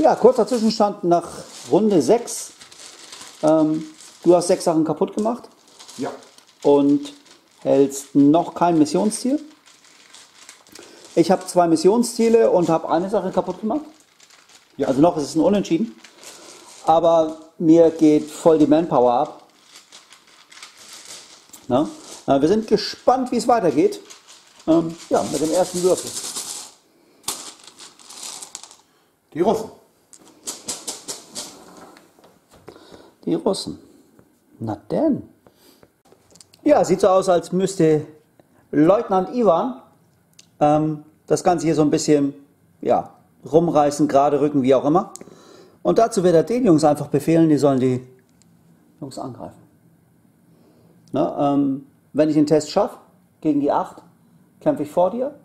Ja, kurzer Zwischenstand nach Runde 6. Ähm, du hast sechs Sachen kaputt gemacht Ja. und hältst noch kein Missionsziel. Ich habe zwei Missionsziele und habe eine Sache kaputt gemacht. Ja. Also noch ist es ein Unentschieden. Aber mir geht voll die Manpower ab. Na? Äh, Wir sind gespannt, wie es weitergeht. Ähm, ja, mit dem ersten Würfel. Die Russen. Die Russen. Na denn. Ja, sieht so aus, als müsste Leutnant Ivan ähm, das Ganze hier so ein bisschen ja, rumreißen, gerade rücken, wie auch immer. Und dazu wird er den Jungs einfach befehlen, die sollen die Jungs angreifen. Na, ähm, wenn ich den Test schaffe, gegen die 8, kämpfe ich vor dir.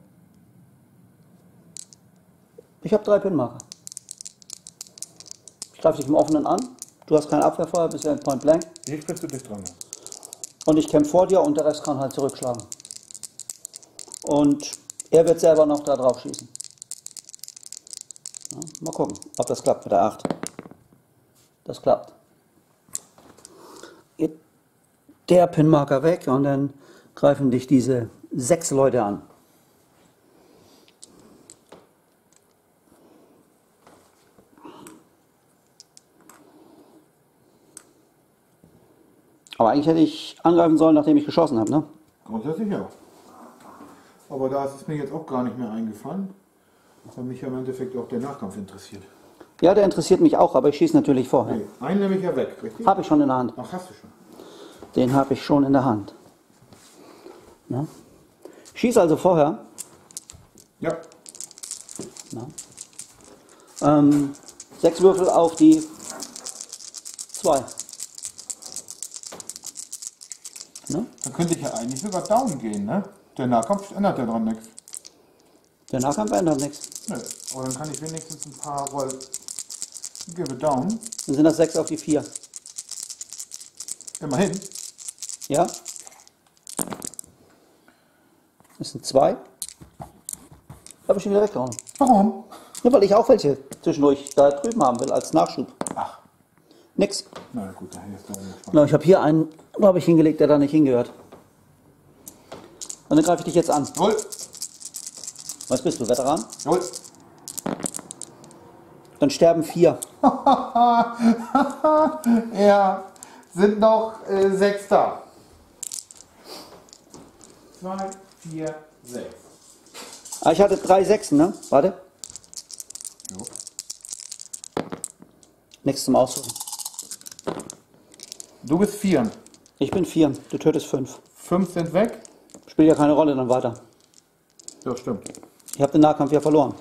Ich habe drei Pinmarker. Ich greife dich im Offenen an. Du hast kein Abwehrfeuer, bist ja in Point Blank. Ich bist du dich dran. Und ich kämpfe vor dir und der Rest kann halt zurückschlagen. Und er wird selber noch da drauf schießen. Ja, mal gucken, ob das klappt mit der 8. Das klappt. Geht der Pinmarker weg und dann greifen dich diese sechs Leute an. Aber eigentlich hätte ich angreifen sollen, nachdem ich geschossen habe, ne? Grundsätzlich ja. Aber da ist es mir jetzt auch gar nicht mehr eingefallen, weil mich ja im Endeffekt auch der Nachkampf interessiert. Ja, der interessiert mich auch, aber ich schieße natürlich vorher. Nee, einen nehme ich ja weg, richtig? Habe ich schon in der Hand. Ach, hast du schon. Den habe ich schon in der Hand. Ja. Schieß also vorher. Ja. Ähm, sechs Würfel auf die zwei. Ne? Dann könnte ich ja eigentlich sogar down gehen, ne? Der Nahkampf ändert ja dran nichts. Der Nahkampf ändert nichts. Nö. Aber dann kann ich wenigstens ein paar Roll Give down. Dann sind das sechs auf die vier. Immerhin. Ja? Das sind zwei. Habe ich schon wieder weggehauen. Warum? Ja, weil ich auch welche zwischendurch da drüben haben will als Nachschub. Nix. Na gut, dann ist Na, ich habe hier einen, habe ich hingelegt, der da nicht hingehört. Und dann greife ich dich jetzt an. Jawohl. Was bist du, Veteran? Jawohl. Dann sterben vier. Ja, sind noch äh, sechs da. Zwei, vier, sechs. Ah, ich hatte drei Sechsen, ne? Warte. Jo. Nichts zum Aussuchen. Du bist vier. Ich bin vier, du tötest fünf. Fünf sind weg. Spielt ja keine Rolle dann weiter. Ja, stimmt. Ich habe den Nahkampf ja verloren.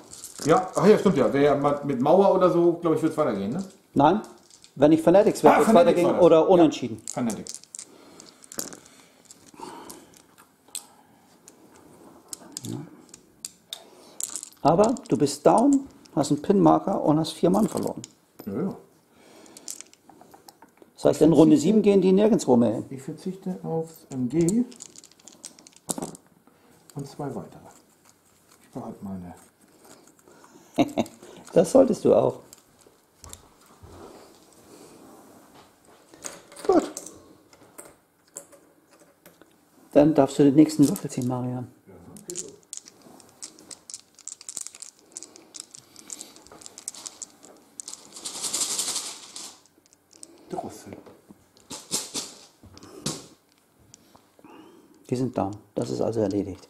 Ja, ach ja, stimmt ja. Wäre ja mal mit Mauer oder so, glaube ich, wird es weitergehen, ne? Nein? Wenn ich Fanatics werde, Ah, wird es Fanatics weitergehen oder unentschieden. Fanatic. Aber du bist down, hast einen Pin-Marker und hast vier Mann verloren. Ja, ja. Das heißt, in Runde 7 gehen die nirgendwo mehr hin. Ich verzichte aufs MG und zwei weitere. Ich behalte meine. Das solltest du auch. Gut. Dann darfst du den nächsten Würfel ziehen, Marian. Die sind down. Das ist also erledigt.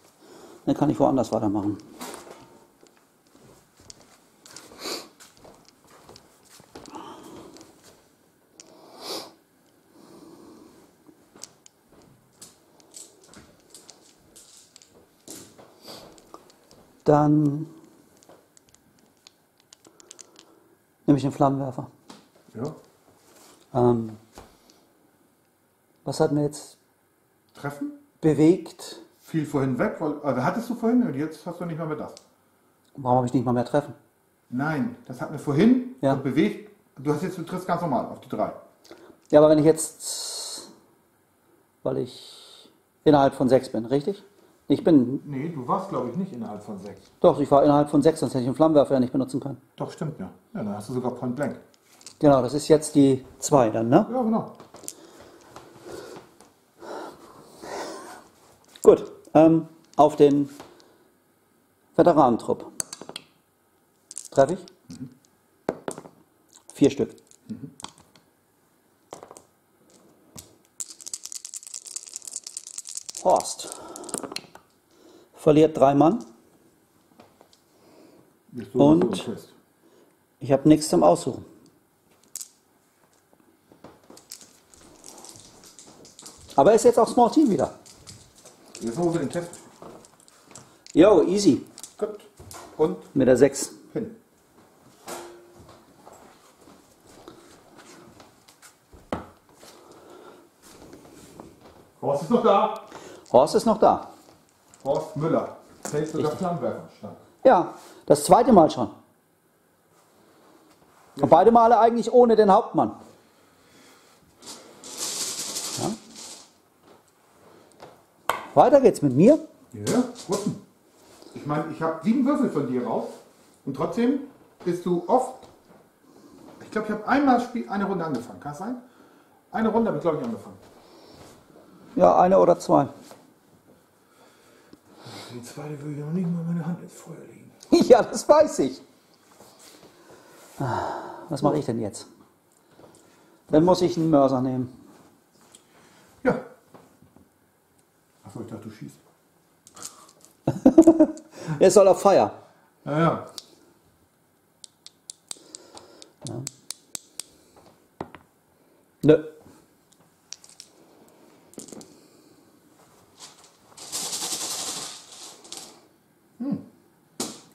Dann kann ich woanders weitermachen. Dann nehme ich den Flammenwerfer. Ja. Ähm, was hat mir jetzt Treffen? Bewegt? Fiel vorhin weg, weil. Also hattest du vorhin und jetzt hast du nicht mal mehr das. Warum habe ich nicht mal mehr treffen? Nein, das hat mir vorhin Ja. und bewegt. Du hast jetzt, du triffst ganz normal auf die drei. Ja, aber wenn ich jetzt, weil ich innerhalb von sechs bin, richtig? Ich bin, Nee, du warst, glaube ich, nicht innerhalb von sechs. doch, ich war innerhalb von sechs, sonst hätte ich einen Flammenwerfer ja nicht benutzen können. Doch, stimmt ja. Ja, dann hast du sogar Point Blank. Genau, das ist jetzt die zwei dann, ne? Ja, genau. Gut, ähm, auf den Veteranentrupp. Treffe ich? Vier Stück. Horst verliert drei Mann. Und? Ich habe nichts zum Aussuchen. Aber er ist jetzt auch Small Team wieder. Jetzt machen wir den Test. Jo, easy. Gut. Und Mit der 6. hin. Horst ist noch da. Horst ist noch da. Horst Müller. Hält sogar Flammenwerfer stand. Ja, das zweite Mal schon. Und beide Male eigentlich ohne den Hauptmann. Weiter geht's mit mir. Ja, Russen. Ich meine, ich habe sieben Würfel von dir raus und trotzdem bist du oft. Ich glaube, ich habe einmal Spiel, eine Runde angefangen. Kann das sein? Eine Runde habe ich, glaube ich, angefangen. Ja, eine oder zwei. Die zweite würde ich noch nicht mal meine Hand ins Feuer legen. Ja, das weiß ich. Was mache ich denn jetzt? Dann muss ich einen Mörser nehmen. Ja. Achso, ich dachte, du schießt. Er soll auf Feier. Ja, ja. Nö.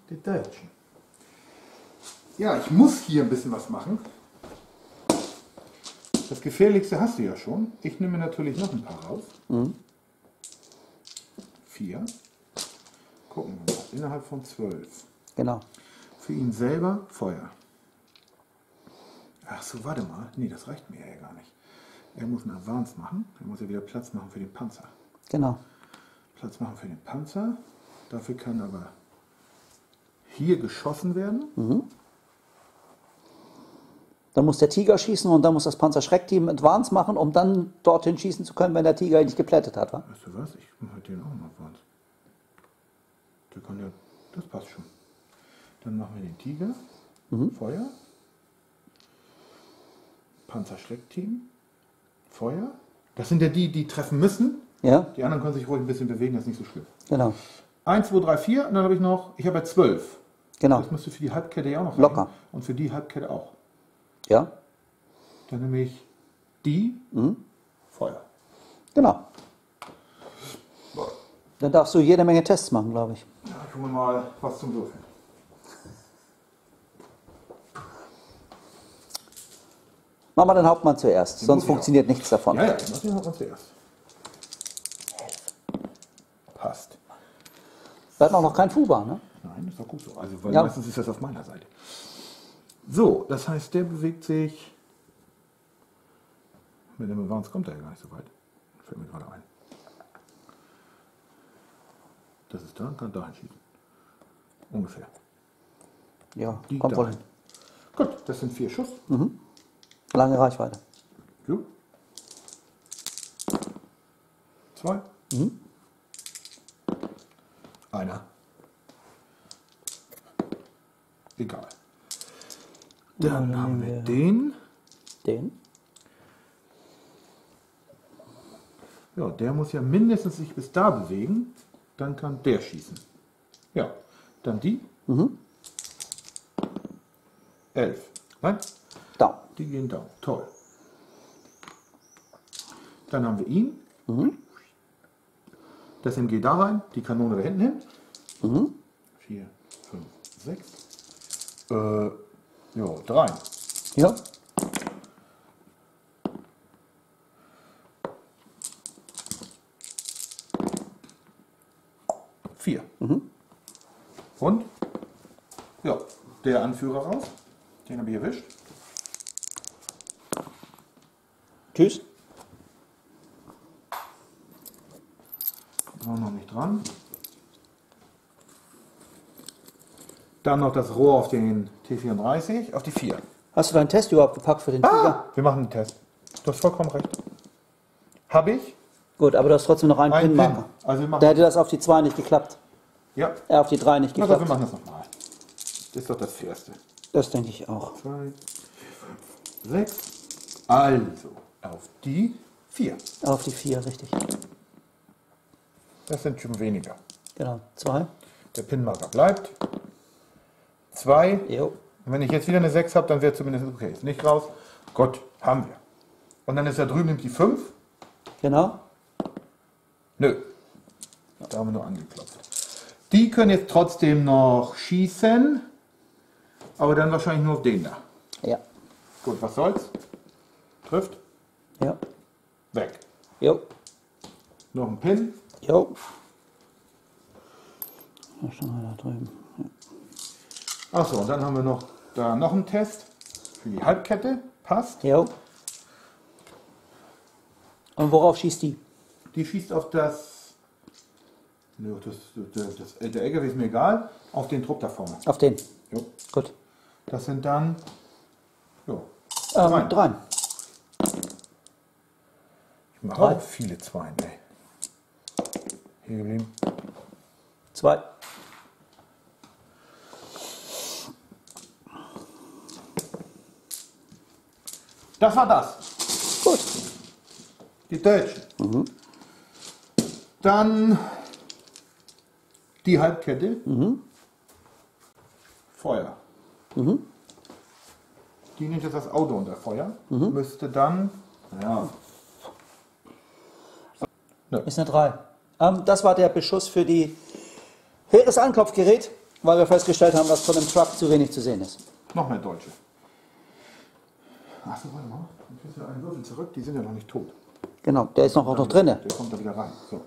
Die Deutschen. Ja, ich muss hier ein bisschen was machen. Das Gefährlichste hast du ja schon. Ich nehme natürlich noch ein paar raus. Vier. Gucken wir mal. Innerhalb von zwölf. Genau. Für ihn selber Feuer. Ach so, warte mal. Nee, das reicht mir ja gar nicht. Er muss einen Advance machen. Er muss ja wieder Platz machen für den Panzer. Genau. Platz machen für den Panzer. Dafür kann aber hier geschossen werden. Dann muss der Tiger schießen und dann muss das Panzerschreckteam Advance machen, um dann dorthin schießen zu können, wenn der Tiger ihn nicht geplättet hat. Wa? Weißt du was? Ich mache den auch mal Advance. Der kann ja. Das passt schon. Dann machen wir den Tiger. Feuer. Panzerschreckteam. Feuer. Das sind ja die, die treffen müssen. Ja, Die anderen können sich ruhig ein bisschen bewegen, das ist nicht so schlimm. genau. 1, 2, 3, 4 und dann habe ich noch, ich habe ja 12. Genau. Das müsste für die Halbkette ja auch noch Locker. reichen. Und für die Halbkette auch. Ja, Dann nehme ich die Feuer. genau. Dann darfst du jede Menge Tests machen, glaube ich. Ja, ich hole mal was zum Würfeln. Mach mal den Hauptmann zuerst, sonst muss ich funktioniert nichts davon. Ja, ja, das machen wir zuerst. Passt. Wir hatten auch noch kein Fuba, ne? Nein, ist doch gut so. Also, weil Ja. meistens ist das auf meiner Seite. So, das heißt, der bewegt sich. Mit dem Advance kommt er ja gar nicht so weit. Fällt mir gerade ein. Das ist da und kann dahin schießen. Ungefähr. Ja, Die kommt wohl hin. Gut, das sind vier Schuss. Lange Reichweite. Gut. Zwei. Einer. Egal. Dann haben wir den. Den? Ja, der muss ja mindestens sich bis da bewegen. Dann kann der schießen. Ja, dann die. Elf. Nein, Down. die gehen down. Toll. Dann haben wir ihn. Das MG da rein, die Kanone da hinten hin. Vier, fünf, sechs. Äh, ja, drei. Ja. Vier. Und? Ja, der Anführer raus. Den habe ich erwischt. Tschüss. War noch nicht dran. Dann noch das Rohr auf den T34, auf die 4. Hast du deinen Test überhaupt gepackt für den Tiger? Ah, wir machen einen Test. Du hast vollkommen recht. Habe ich? Gut, aber du hast trotzdem noch einen Einen Pin-Marker. Pin. Also wir machen- Da hätte das auf die 2 nicht geklappt. Ja. Äh, auf die 3 nicht Na, doch, wir geklappt. machen das nochmal. Das ist doch das erste. Das denke ich auch. 2, 4, 5, 6. Also, auf die 4. Auf die 4, richtig. Das sind schon weniger. Genau. 2. Der Pinmarker bleibt. 2. Jo. Und wenn ich jetzt wieder eine 6 habe, dann wäre zumindest okay. Ist nicht raus. Gut, haben wir. Und dann ist da drüben nimmt die 5. Genau. Nö. Da haben wir nur angeklopft. Die können jetzt trotzdem noch schießen. Aber dann wahrscheinlich nur auf den da. Ja. Gut, was soll's? Trifft. Ja. Weg. Jo. Noch ein Pin. Jo. Da schon mal da drüben. Achso, und dann haben wir noch da noch einen Test für die Halbkette. Passt. Jo. Und worauf schießt die? Die schießt auf das. Nö, das, das, das, der LKW ist mir egal. Auf den Trupp da vorne. Auf den. Jo. Gut. Das sind dann. Jo. Ähm, Nein. dreien. Ich mache auch viele Zweien, ey. Hier geblieben. Zwei. Das war das. Gut. Die Deutschen. Dann die Halbkette. Feuer. Die nimmt jetzt das Auto unter Feuer. Müsste dann. Ja. Ist eine 3. Ähm, das war der Beschuss für die Heeresanklopfgerät, weil wir festgestellt haben, dass von dem Truck zu wenig zu sehen ist. Noch mehr Deutsche. Achso, warte mal. Ich muss ja einen Würfel zurück. Die sind ja noch nicht tot. Genau, der ist noch auch noch drinne. Der kommt da wieder rein. So.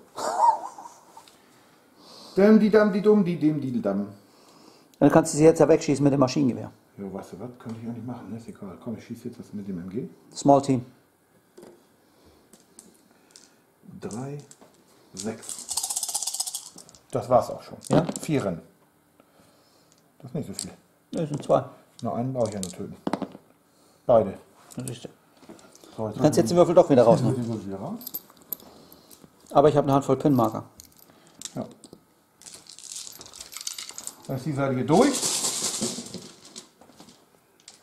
Dem, die Dam, die Dumm, die Dem, die Dam. Dann kannst du sie jetzt ja wegschießen mit dem Maschinengewehr. Ja, weißt du was? Könnte ich eigentlich machen. Ne? Ist egal. Komm, ich schieße jetzt das mit dem MG. Small Team. 3, 6. Das war's auch schon. Ja. Vier Rennen. Das ist nicht so viel. Das sind zwei. Nur einen brauche ich ja nur töten. Beide. Ist- So, Du kannst jetzt den Würfel doch wieder rausnehmen. den Würfel wieder raus. Aber ich habe eine Handvoll Pinmarker. Ja. Dann ist die Seite hier durch.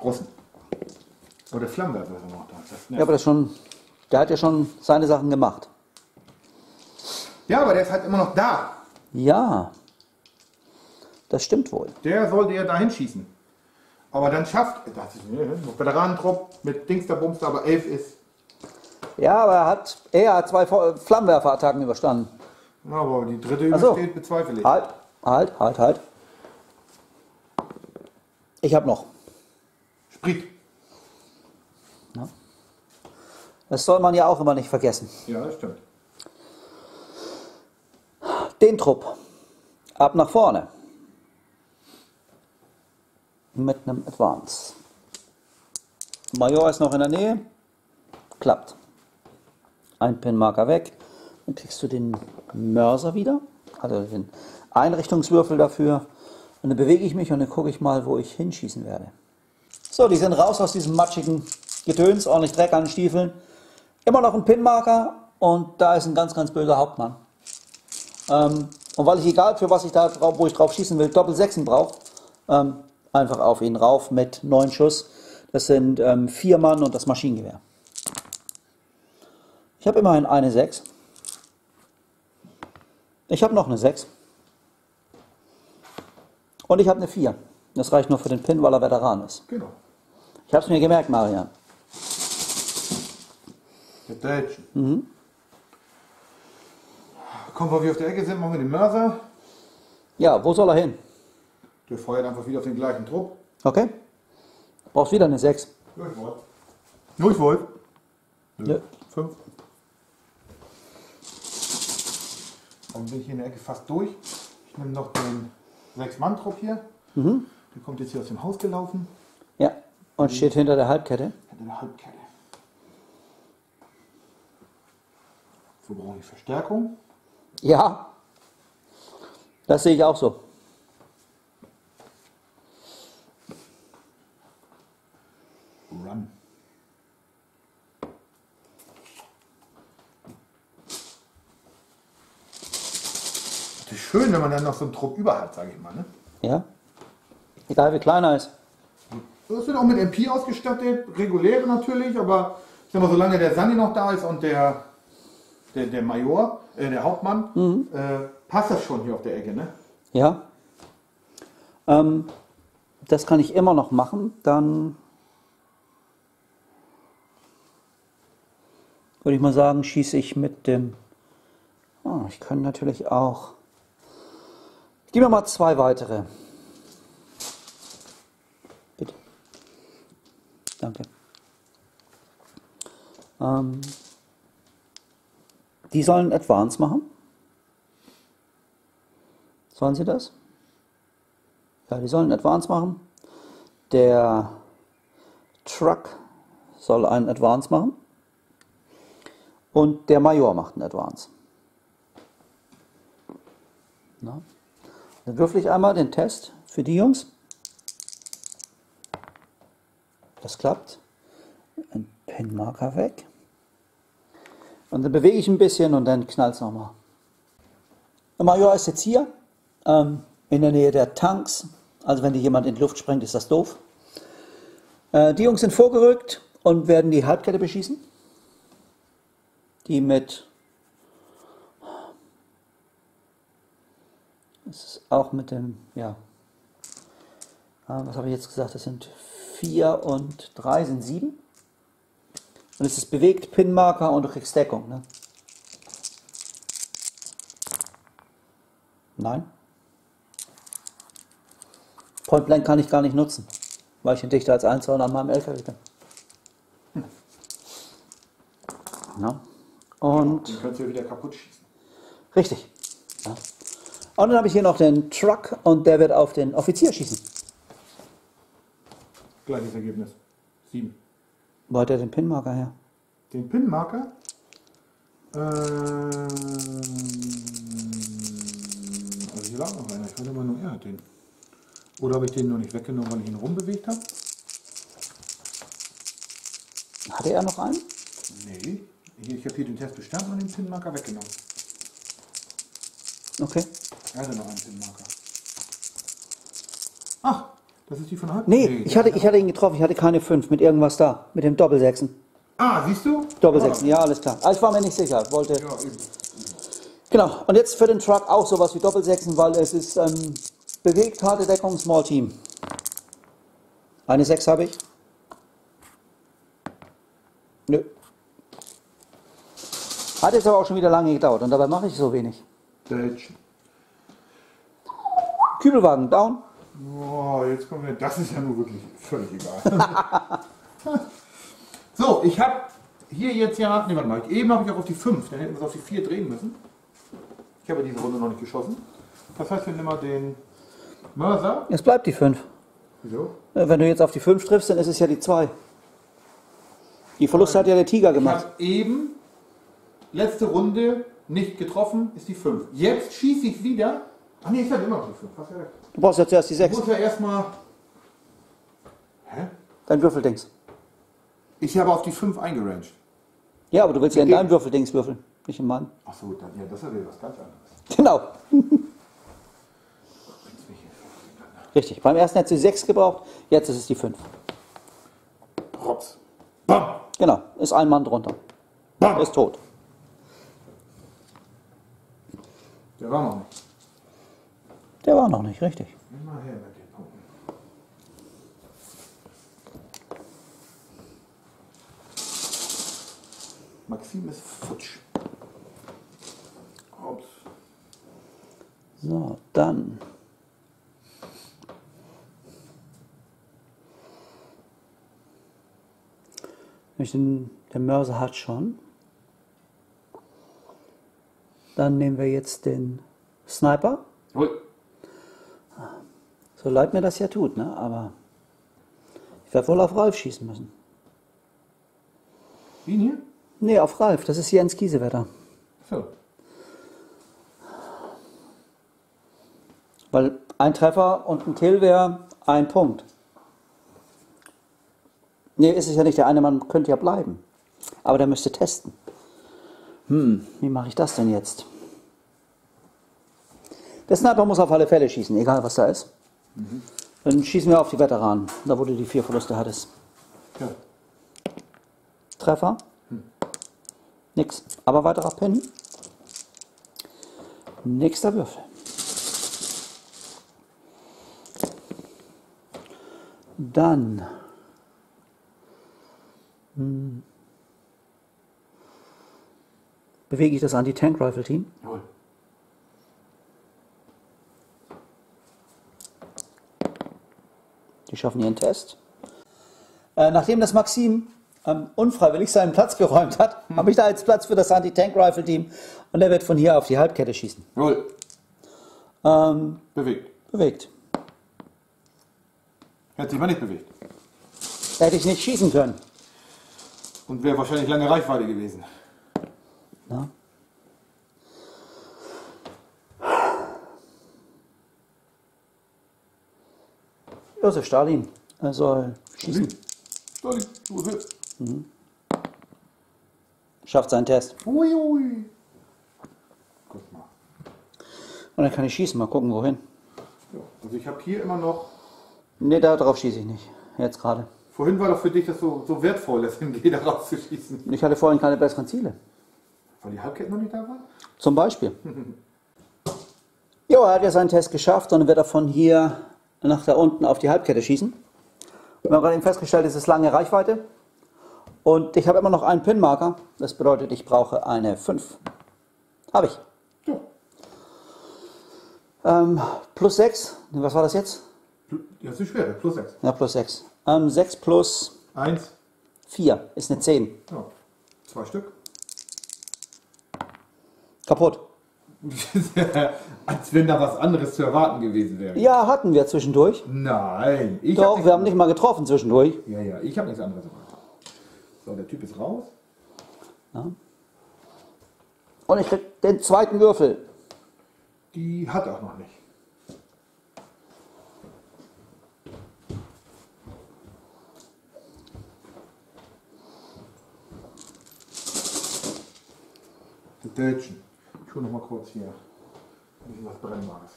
Russen. Oder Flammenwerfer ist noch da. Das Ja, aber das schon, der hat ja schon seine Sachen gemacht. ja, aber der ist halt immer noch da. Ja, das stimmt wohl. Der sollte ja dahin schießen. Aber dann schafft, das ist ein Veteranentrupp mit Dings der Bums, aber elf ist. Ja, aber er hat, er hat zwei Flammenwerferattacken überstanden. Aber die dritte Ach so. übersteht, bezweifle ich. Halt, halt, halt, halt. Ich habe noch. Sprit. Das soll man ja auch immer nicht vergessen. Ja, das stimmt. Den Trupp. Ab nach vorne. Mit einem Advance. Major ist noch in der Nähe. Klappt. Ein Pinmarker weg. Dann kriegst du den Mörser wieder. Also den Einrichtungswürfel dafür. Und dann bewege ich mich und dann gucke ich mal, wo ich hinschießen werde. So, die sind raus aus diesem matschigen Gedöns, ordentlich Dreck an den Stiefeln. Immer noch ein Pinmarker und da ist ein ganz, ganz böser Hauptmann. Ähm, und weil ich egal für was ich da drauf, wo ich drauf schießen will, Doppelsechsen brauche, ähm, einfach auf ihn rauf mit neun Schuss. Das sind ähm, vier Mann und das Maschinengewehr. Ich habe immerhin eine Sechs. Ich habe noch eine Sechs. Und ich habe eine Vier. Das reicht nur für den Pin, weil er Veteran ist. Genau. Ich habe es mir gemerkt, Marian. Der Deutschen. Mhm. Kommt, wo wir auf der Ecke sind, machen wir den Mörser. Ja, wo soll er hin? Der feuert einfach wieder auf den gleichen Trupp. Okay? Brauchst wieder eine Sechs. Durchwolf. Durchwolf. Ja. Fünf. Dann bin ich hier in der Ecke fast durch. Ich nehme noch den Sechs-Mann-Trupp hier. Der kommt jetzt hier aus dem Haus gelaufen. Ja. Und steht hinter der Halbkette. Hinter der Halbkette. So brauche ich Verstärkung. Ja, das sehe ich auch so. Run. Das ist schön, wenn man dann noch so einen Druck über hat, sage ich mal. Ne? Ja. Egal wie klein er ist. Das wird auch mit MP ausgestattet, reguläre natürlich, aber ich sag mal, solange der Sani noch da ist und der, der, der Major, äh, der Hauptmann, äh, passt das schon hier auf der Ecke, ne? Ja. Ähm, das kann ich immer noch machen. Dann würde ich mal sagen, schieße ich mit dem. Ah, ich kann natürlich auch. Gebe mir mal zwei weitere. Bitte. Danke. Ähm, die sollen Advance machen. Sollen sie das? Ja, die sollen Advance machen. Der Truck soll einen Advance machen. Und der Major macht einen Advance. Na? Dann würfel ich einmal den Test für die Jungs. Das klappt. Ein Pinmarker weg. Und dann bewege ich ein bisschen und dann knallt es nochmal. Der Major ist jetzt hier, ähm, in der Nähe der Tanks. Also wenn die jemand in die Luft sprengt, ist das doof. Äh, die Jungs sind vorgerückt und werden die Halbkette beschießen. Die mit... Das ist auch mit dem, ja, äh, was habe ich jetzt gesagt? Das sind vier und drei sind sieben. Und es ist bewegt, Pinmarker und du kriegst Deckung. Ne? Nein. Point Blank kann ich gar nicht nutzen, weil ich ein dichter als Einzelner an meinem LKW bin. Na? Und Den könnt ihr wieder kaputt schießen. richtig. Ja. Und dann habe ich hier noch den Truck und der wird auf den Offizier schießen. Gleiches Ergebnis. Sieben. Wo hat er den Pinmarker her? Den Pinmarker. Ähm, also hier lag noch einer. Ich hatte mal nur er hat den. Oder habe ich den noch nicht weggenommen, weil ich ihn rumbewegt habe? Hatte er noch einen? Nee. Ich habe hier den Test bestanden und den Pinmarker weggenommen. Okay. Er hatte noch einen Pinmarker. Ach, das ist die von heute? Nee, ich hatte, ich hatte ihn getroffen, ich hatte keine fünf mit irgendwas da, mit dem Doppelsechsen. Ah, siehst du? Doppelsechsen, ja, alles klar. Also ich war mir nicht sicher, wollte. Ja, eben. Genau, und jetzt für den Truck auch sowas wie Doppelsechsen, weil es ist ähm, bewegt, harte Deckung, Small Team. Eine Sechs habe ich. Nö. Hat jetzt aber auch schon wieder lange gedauert und dabei mache ich so wenig. Deutsch. Kübelwagen down. Oh, jetzt kommen wir. Das ist ja nur wirklich völlig egal. so, ich habe hier jetzt ja. Ne, warte mal. Eben habe ich auch auf die 5. Dann hätten wir es auf die 4 drehen müssen. Ich habe diese Runde noch nicht geschossen. Das heißt, wir nehmen mal den Mörser. Jetzt bleibt die 5. Wieso? Wenn du jetzt auf die 5 triffst, dann ist es ja die 2. Die Verluste hat ja der Tiger Ich gemacht. habe eben letzte Runde nicht getroffen, ist die 5. Jetzt schieße ich wieder. Ach nee, ich hatte immer die 5. Hast ja recht. Du brauchst ja zuerst die Ich 6. muss ja erstmal. Hä? Dein Würfeldings. Ich habe auf die 5 eingeranged. Ja, aber du willst ja in deinem Würfeldings würfeln, nicht in meinem. Ach so, dann, ja, das ist ja wieder was ganz anderes. Genau. Richtig. Beim ersten hättest du die 6 gebraucht, jetzt ist es die 5. Props. Bam! Genau, ist ein Mann drunter. Bam! Ist tot. Der war noch nicht. Der war noch nicht richtig. Immer her mit den Punkten. Maxim ist futsch. Ups. So, dann. Den, der Mörser hat schon. Dann nehmen wir jetzt den Sniper. Hui. So leid mir das ja tut, ne? Aber ich werde wohl auf Ralf schießen müssen. Ihn hier? Nee, auf Ralf. Das ist Jens Kiesewetter. So. Weil ein Treffer und ein Kill wäre ein Punkt. Nee, ist es ja nicht. Der eine Mann könnte ja bleiben. Aber der müsste testen. Hm, wie mache ich das denn jetzt? Der Sniper muss auf alle Fälle schießen, egal was da ist. Mhm. Dann schießen wir auf die Veteranen, da wo du die vier Verluste hattest. Ja. Treffer? Hm. Nix. Aber weiterer Pin. Nächster Würfel. Dann hm, bewege ich das Anti-Tank-Rifle-Team. Jawohl. Schaffen ihren Test. Äh, nachdem das Maxim ähm, unfreiwillig seinen Platz geräumt hat, hm. habe ich da jetzt Platz für das Anti-Tank-Rifle-Team und er wird von hier auf die Halbkette schießen. Jawohl. Ähm, bewegt. Bewegt. Hätte sich mal nicht bewegt. Hätte ich nicht schießen können. Und wäre wahrscheinlich lange Reichweite gewesen. Ja. Josef Stalin. Er soll schießen. Stalin, Josef. Mhm. Schafft seinen Test. Ui, ui. Guck mal. Und dann kann ich schießen, mal gucken, wohin. Ja, also ich habe hier immer noch. Ne, darauf schieße ich nicht. Jetzt gerade. Vorhin war doch für dich das so, so wertvoll, das MG da rauszuschießen. Ich hatte vorhin keine besseren Ziele. Weil die Halbketten noch nicht da waren? Zum Beispiel. jo, er hat ja seinen Test geschafft und dann wird er von hier nach da unten auf die Halbkette schießen. Wir haben gerade eben festgestellt, es ist lange Reichweite. Und ich habe immer noch einen Pin-Marker. Das bedeutet, ich brauche eine 5. Habe ich. Ja. Ähm, plus 6. Was war das jetzt? Ja, das ist schwer. Plus 6. Ja, plus 6. Ähm, 6 plus 1. 4 ist eine 10. Ja. Zwei Stück. Kaputt. Als wenn da was anderes zu erwarten gewesen wäre. Ja, hatten wir zwischendurch. Nein. Ich Doch, hab wir haben nicht mal getroffen zwischendurch. Ja, ja, ich habe nichts anderes erwartet. So, der Typ ist raus. Ja. Und ich krieg den zweiten Würfel. Die hat auch noch nicht. Deutschen. Ich hole noch mal kurz hier ein bisschen was Brennbares.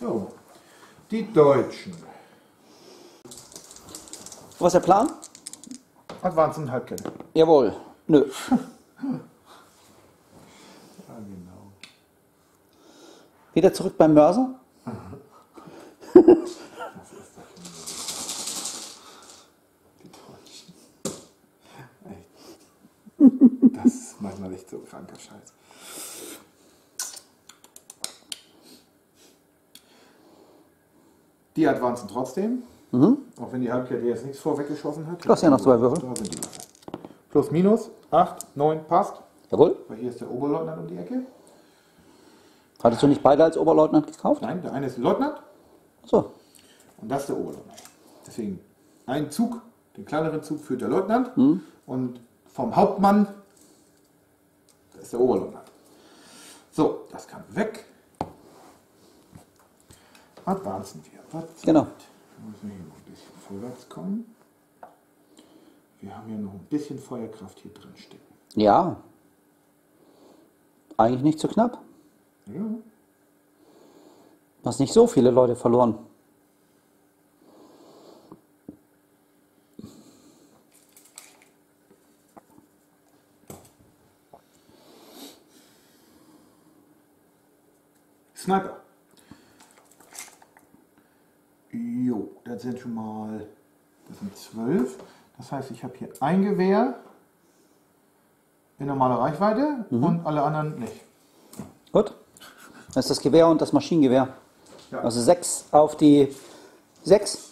so, die Deutschen. Was ist der Plan? Advanced Halbkette. Jawohl. Nö. Wieder zurück beim Mörser? Das ist manchmal echt so kranker Scheiß. Die advancen trotzdem. Mhm. Auch wenn die Halbkette jetzt nichts vorweggeschossen hat. Du hast ja noch zwei Würfel. Plus, minus, 8, 9, passt. Jawohl. Weil hier ist der Oberleutnant um die Ecke. Hattest du nicht beide als Oberleutnant gekauft? Nein, der eine ist Leutnant. So. Und das ist der Oberleutnant. Deswegen ein Zug, den kleineren Zug führt der Leutnant. Mhm. Und vom Hauptmann, das ist der Oberleutnant. So, das kann weg. Advancen wir. Was genau. Müssen wir hier noch ein bisschen vorwärts kommen. Wir haben ja noch ein bisschen Feuerkraft hier drin stecken. Ja. Eigentlich nicht zu knapp. Ja. Du hast nicht so viele Leute verloren. Sniper. Jo, das sind schon mal, das sind zwölf. Das heißt, ich habe hier ein Gewehr in normaler Reichweite mhm. und alle anderen nicht. Gut. Das ist das Gewehr und das Maschinengewehr. Ja. Also sechs auf die sechs.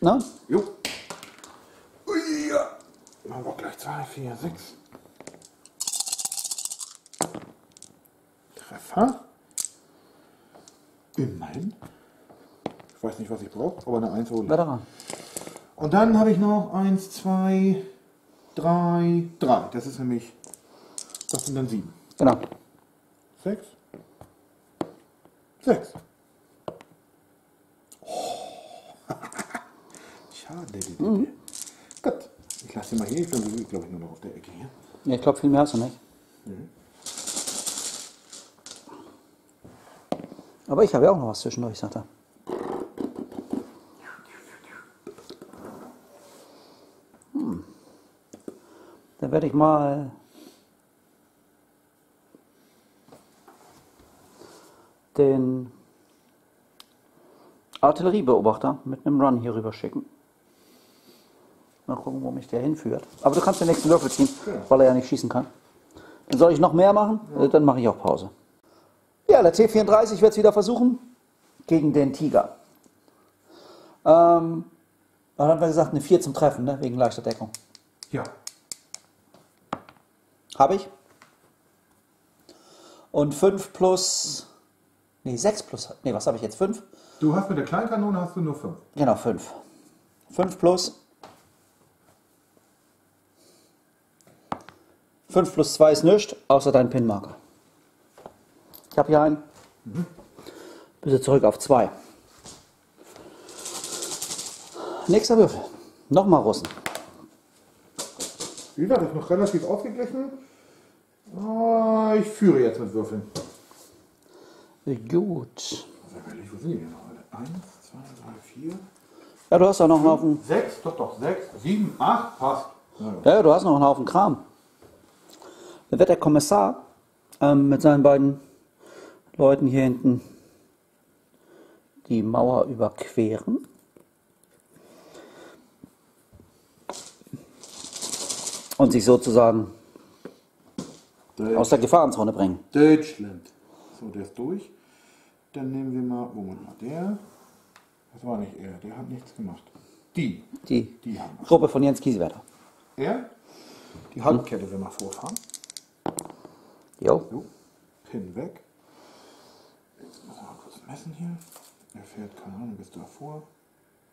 Na? Jo. Ui, ja. Machen wir gleich zwei, vier, sechs. Treffer. Immerhin. Ich weiß nicht, was ich brauche, aber eine 1 hole. Wer daran? Und dann habe ich noch 1, 2, 3, 3. Das ist nämlich, das sind dann 7. Genau. 6. 6. Schade. Gut. Ich lasse ihn mal hier. Ich glaube glaub ich nur noch auf der Ecke hier. Ja, ich glaube, viel mehr hast du nicht. Aber ich habe ja auch noch was zwischendurch, sagt er. Werde ich mal den Artilleriebeobachter mit einem Run hier rüber schicken. Mal gucken, wo mich der hinführt. Aber du kannst den nächsten Würfel ziehen, weil er ja nicht schießen kann. Dann soll ich noch mehr machen? Äh, Dann mache ich auch Pause. Ja, der T34 wird es wieder versuchen. Gegen den Tiger. Ähm, dann haben wir gesagt, eine 4 zum Treffen, ne? wegen leichter Deckung. Ja. Habe ich. Und 5 plus. Nee, 6 plus. Nee, was habe ich jetzt? 5? Du hast mit der Kleinkanone hast du nur 5. Genau, 5. 5 plus. 5 plus 2 ist nichts, außer dein Pinmarker. Ich habe hier einen. Bitte zurück auf 2. Nächster Würfel. Nochmal Russen. Wie gesagt, das ist noch relativ ausgeglichen. Ah, ich führe jetzt mit Würfeln. Gut. Wo sind die denn noch alle? 1, 2, 3, 4, Ja, du hast auch noch einen Haufen. 6, doch, doch, 6, 7, 8, passt. Ja, Ja, ja, du hast noch einen Haufen Kram. Dann wird der Kommissar ähm, mit seinen beiden Leuten hier hinten die Mauer überqueren. Und sich sozusagen aus der Gefahrenzone bringen. Deutschland. So, der ist durch. Dann nehmen wir mal, Moment mal, der. Das war nicht er, der hat nichts gemacht. Die, Die die haben was. Gruppe von Jens Kiesewetter. Er, die Halbkette will mal vorfahren. Jo. So, Pin weg. Jetzt muss mal kurz messen hier. Er fährt, keine Ahnung, bis davor.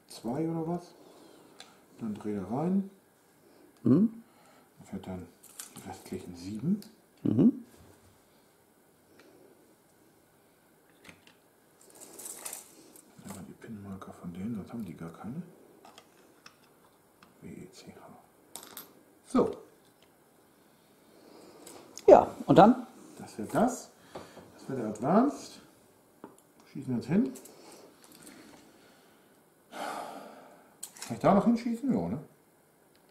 Zwei oder was. Dann dreht er rein. Er fährt dann die restlichen sieben. Nehmen wir die Pinmarker von denen, sonst haben die gar keine. WECH. So, Ja, und dann? das wäre das. Das wäre der Advanced. Schießen wir jetzt hin. Kann ich da noch hinschießen? Ja, ne?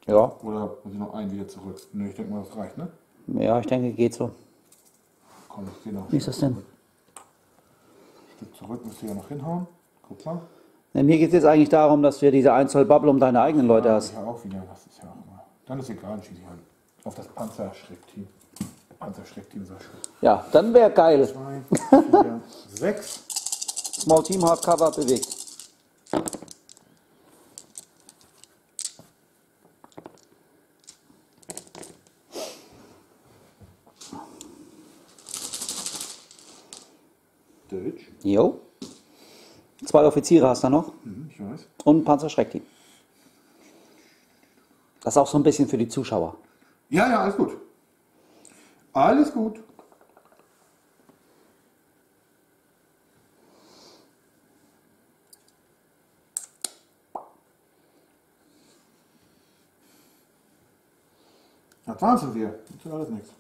Ja. Oder muss ich noch einen wieder zurück? Ne, ich denke mal, das reicht, ne? Ja, ich denke, geht so. Komm, ich gehe noch. Wie ist das denn? Ein Stück zurück müsst ihr ja noch hinhauen. Guck mal. Ja, mir geht es jetzt eigentlich darum, dass du diese 1 Zoll Bubble um deine eigenen Leute Ja, hast. ja auch wieder. Das ist ja auch immer. Dann ist egal, schieße ich halt auf das Panzerschreckteam. Panzerschreckteam, sag ich. Ja, dann wäre geil. Zwei, vier, sechs. Small Team Hardcover bewegt. Deutsch. Jo. Zwei Offiziere hast du noch Mhm, ich weiß. und ein Panzerschreckteam. Das ist auch so ein bisschen für die Zuschauer. Ja, ja, alles gut. Alles gut. Das waren sie wir. Das ist alles nichts.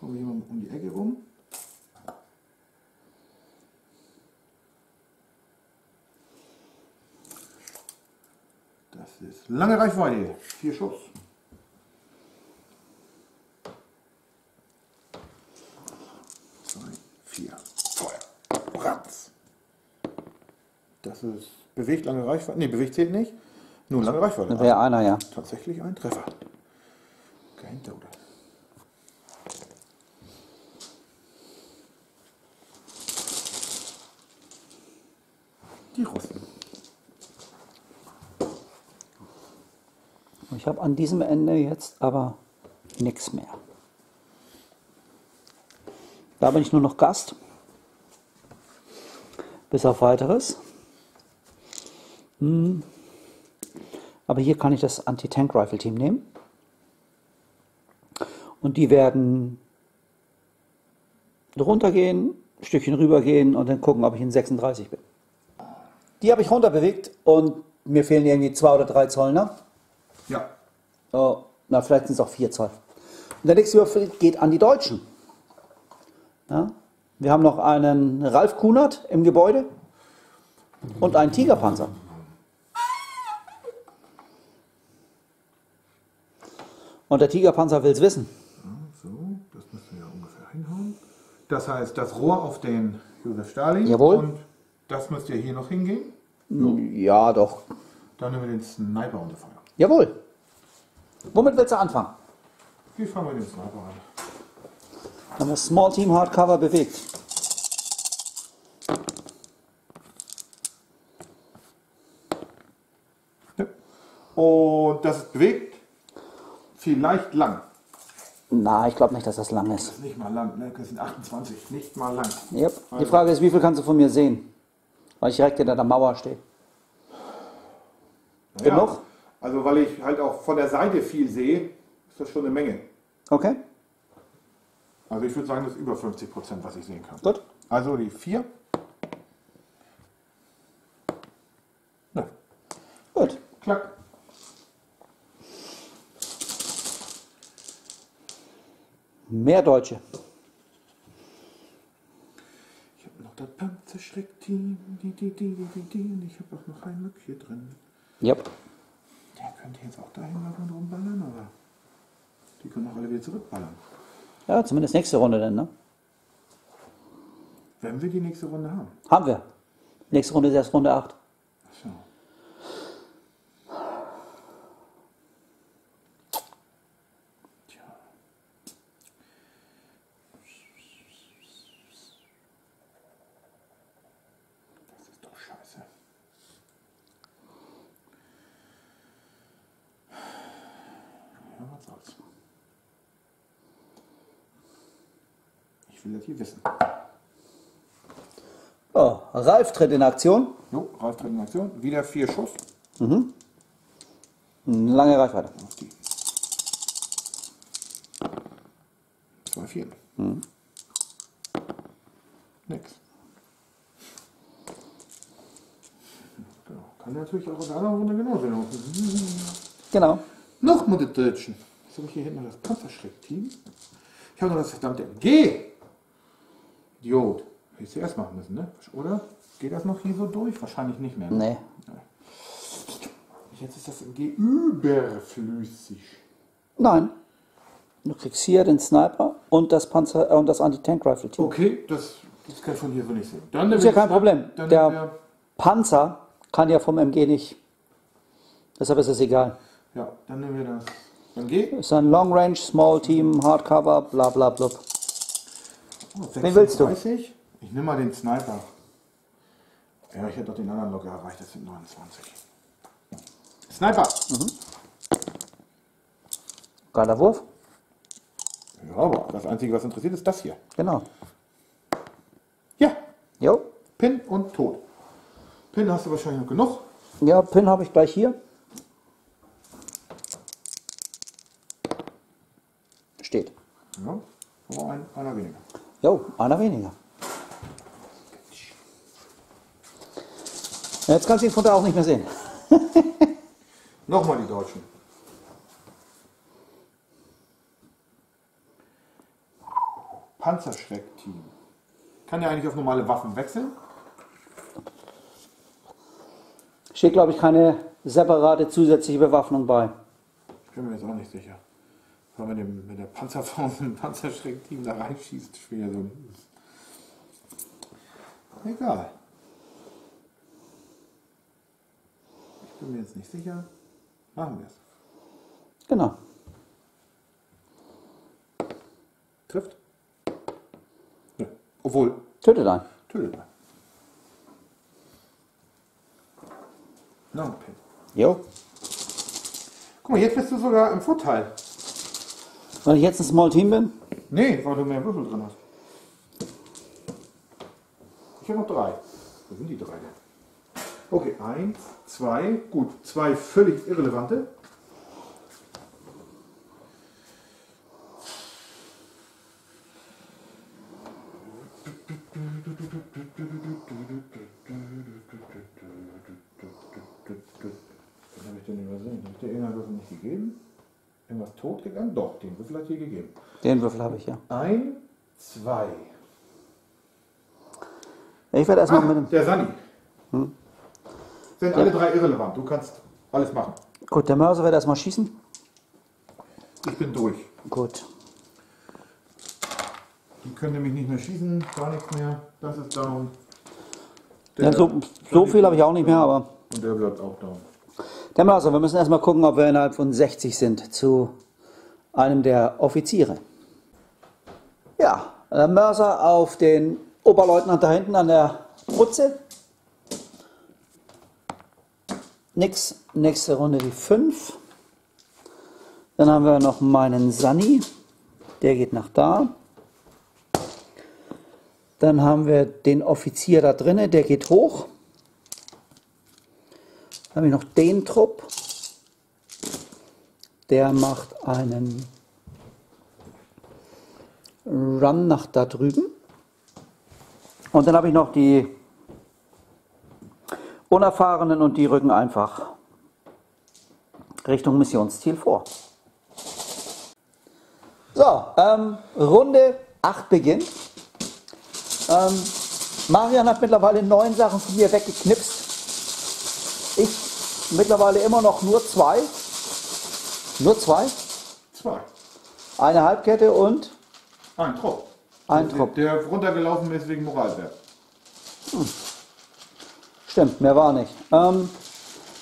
Kommen wir hier mal um die Ecke rum. Das ist lange Reichweite. Vier Schuss. Zwei, vier. Feuer. Ratz. Das ist bewegt lange Reichweite. Ne, bewegt zählt nicht. Nur lange Reichweite. Dann wäre einer, ja. Tatsächlich ein Treffer. Kein Toter. Die Russen. Ich habe an diesem Ende jetzt aber nichts mehr. Da bin ich nur noch Gast. Bis auf weiteres. Hm. Aber hier kann ich das Anti-Tank-Rifle-Team nehmen. Und die werden runtergehen, ein Stückchen rübergehen und dann gucken, ob ich in 36 bin. Die habe ich runterbewegt und mir fehlen irgendwie zwei oder drei Zoll, ne? Ja. Oh, na, vielleicht sind es auch vier Zoll. Und der nächste Würfel geht an die Deutschen. Ja? Wir haben noch einen Ralf Kunert im Gebäude und einen Tigerpanzer. Und der Tigerpanzer will es wissen. So, das müssen wir ungefähr hinhauen. Das heißt, das Rohr auf den Josef Stalin. Jawohl. Und das müsste ja hier noch hingehen. Ja, doch. Dann nehmen wir den Sniper unter Feuer. Jawohl. Womit willst du anfangen? Wie fangen wir den Sniper an? Haben wir Small Team Hardcover bewegt. Ja. Und das ist bewegt. Vielleicht lang. Na, ich glaube nicht, dass das lang ist. Das ist nicht mal lang, ne? Das sind 28, nicht mal lang. Yep. Die Frage ist, wie viel kannst du von mir sehen? Weil ich direkt hinter der Mauer stehe. Genug? Also weil ich halt auch von der Seite viel sehe, ist das schon eine Menge. Okay, Also ich würde sagen, das ist über 50 Prozent, was ich sehen kann. gut. Also die 4. Ne, Gut. klack. Mehr Deutsche. Ich habe noch das Panzerschreckteam. Die, die, die, die, die, die. Und ich habe auch noch ein Mück hier drin. Yep. Der könnte jetzt auch dahin laufen und rumballern, aber die können auch alle wieder zurückballern. Ja, zumindest nächste Runde dann, ne? Wenn wir die nächste Runde haben. Haben wir. Nächste Runde ist erst Runde 8. So. Tja. Das ist doch scheiße. Ja, was soll's. Ich will das hier wissen. Oh, Ralf tritt in Aktion. Jo, Ralf tritt in Aktion. Wieder vier Schuss. Lange Reichweite. Auf die. Zwei Vieren. Nix. Genau. Kann natürlich auch in der anderen Runde genauso laufen. Genau. Noch mal die Deutschen. Jetzt habe ich hier hinten noch das Panzerschreck-Team. Ich habe noch das verdammte MG. Idiot. Hätte ich zuerst machen müssen, ne? Oder? Geht das noch hier so durch? Wahrscheinlich nicht mehr. ne? Nee. Jetzt ist das MG überflüssig. Nein. Du kriegst hier den Sniper und das Panzer äh, und das Anti-Tank-Rifle-Team. Okay, das, das kann ich von hier so nicht sehen. Dann Ist ja kein Problem. Dann Der der, Panzer kann ja vom MG nicht. Deshalb ist es egal. ja, dann nehmen wir das MG. Ist ein Long Range, Small Team, Hardcover, bla bla bla. Oh, Wen willst du? 36. Ich nehme mal den Sniper. Ja, ich hätte doch den anderen locker erreicht. Das sind 29. Sniper! Geiler Wurf. Ja, aber das Einzige, was interessiert, ist das hier. Genau. Ja, Jo. Pin und Tod. Pin hast du wahrscheinlich noch genug. Ja, Pin habe ich gleich hier. Steht. Ja, aber ein, einer weniger. Jo, einer weniger. Jetzt kannst du von da auch nicht mehr sehen. Nochmal die Deutschen. Panzerschreck-Team. Kann der eigentlich auf normale Waffen wechseln? Steht, glaube ich, keine separate zusätzliche Bewaffnung bei. Ich bin mir jetzt auch nicht sicher. Wenn man dem, mit der Panzerfaust im Panzerschreck-Team da reinschießt, schwer so. Egal. Ich bin mir jetzt nicht sicher. Machen wir es. Genau. Trifft? Nö. Obwohl, Tötet einen. tötet man. Noch ein Pin. Jo. Guck mal, jetzt bist du sogar im Vorteil. Weil ich jetzt ein Small Team bin? Nee, weil du mehr Würfel drin hast. Ich habe noch drei. Wo sind die drei denn? Okay, eins, zwei, gut, zwei völlig irrelevante. Irgendwas totgegangen? Doch, den Würfel hat dir gegeben. Den Würfel habe ich ja. Ein, zwei. Ich werde erstmal Ah, mit dem. der Sani. Sind alle drei irrelevant. Du kannst alles machen. Gut, der Mörser wird erstmal schießen. Ich bin durch. Gut. Die können nämlich nicht mehr schießen, gar nichts mehr. Das ist down. Ja, so, so viel habe ich auch nicht mehr, aber. Und der bleibt auch down. Der Mörser, wir müssen erstmal gucken, ob wir innerhalb von 60 sind zu einem der Offiziere. Ja, der Mörser auf den Oberleutnant da hinten an der Putze. Nix, nächste Runde die 5. Dann haben wir noch meinen Sani, der geht nach da. Dann haben wir den Offizier da drinnen, der geht hoch. Dann habe ich noch den Trupp. Der macht einen Run nach da drüben. Und dann habe ich noch die Unerfahrenen und die rücken einfach Richtung Missionsziel vor. So, ähm, Runde 8 beginnt. Ähm, Marian hat mittlerweile neun Sachen von mir weggeknipst. Mittlerweile immer noch nur zwei. Nur zwei. Zwei. Eine Halbkette und Ein Trupp. Ein der, Trupp. Der runtergelaufen ist wegen Moralwert. Stimmt, mehr war nicht. Ähm,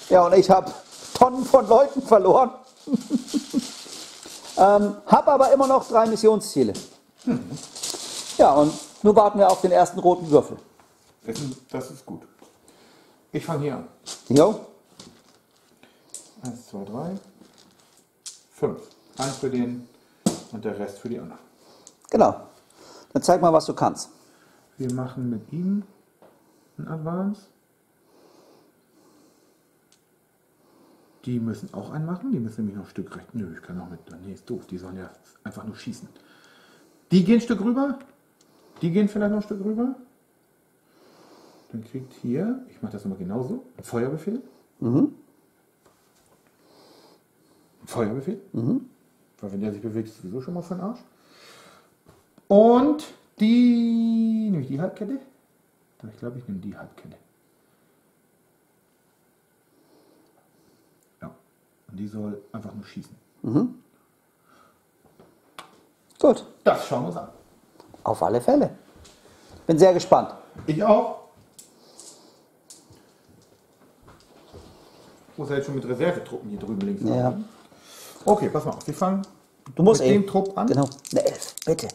ja, und ich habe Tonnen von Leuten verloren. ähm, habe aber immer noch drei Missionsziele. Ja, und nun warten wir auf den ersten roten Würfel. Das ist, das ist gut. Ich fange hier an. Jo, Eins, zwei, drei, fünf. Eins für den und der Rest für die anderen. genau. Dann zeig mal, was du kannst. Wir machen mit ihm ein Advance. Die müssen auch einen machen. Die müssen nämlich noch ein Stück recht. Nö, ich kann auch mit. Nee, ist doof. Die sollen ja einfach nur schießen. Die gehen ein Stück rüber. Die gehen vielleicht noch ein Stück rüber. Dann kriegt hier, ich mache das nochmal genauso, ein Feuerbefehl. Ein Feuerbefehl. Weil wenn der sich bewegt, ist sowieso schon mal für den Arsch. Und die, nehme ich die Halbkette? Ich glaube, ich nehme die Halbkette. Ja. Und die soll einfach nur schießen. Gut, Das schauen wir uns an. auf alle Fälle. Bin sehr gespannt. Ich auch. Muss ja jetzt schon mit Reservetruppen hier drüben links Ja. haben. Okay, pass mal auf. Wir fangen Du musst mit eben. dem Trupp an. Genau. Eine Elf, bitte.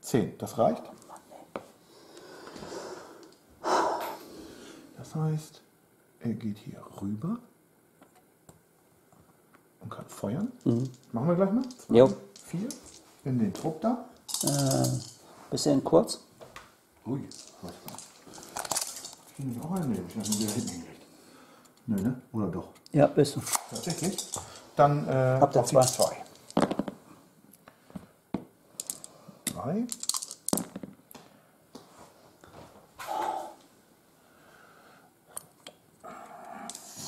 10, das reicht. Das heißt, er geht hier rüber und kann feuern. Machen wir gleich mal. Zwei, Mhm. Jo. vier. In den Trupp da. Äh, bisschen kurz. Ui, was da? Ich nicht auch einen. Ich habe ihn wieder hinten hingekriegt. Nö, ne? Oder doch? Ja, bist du. Tatsächlich. Dann äh, Habt ihr zwei? zwei. Drei.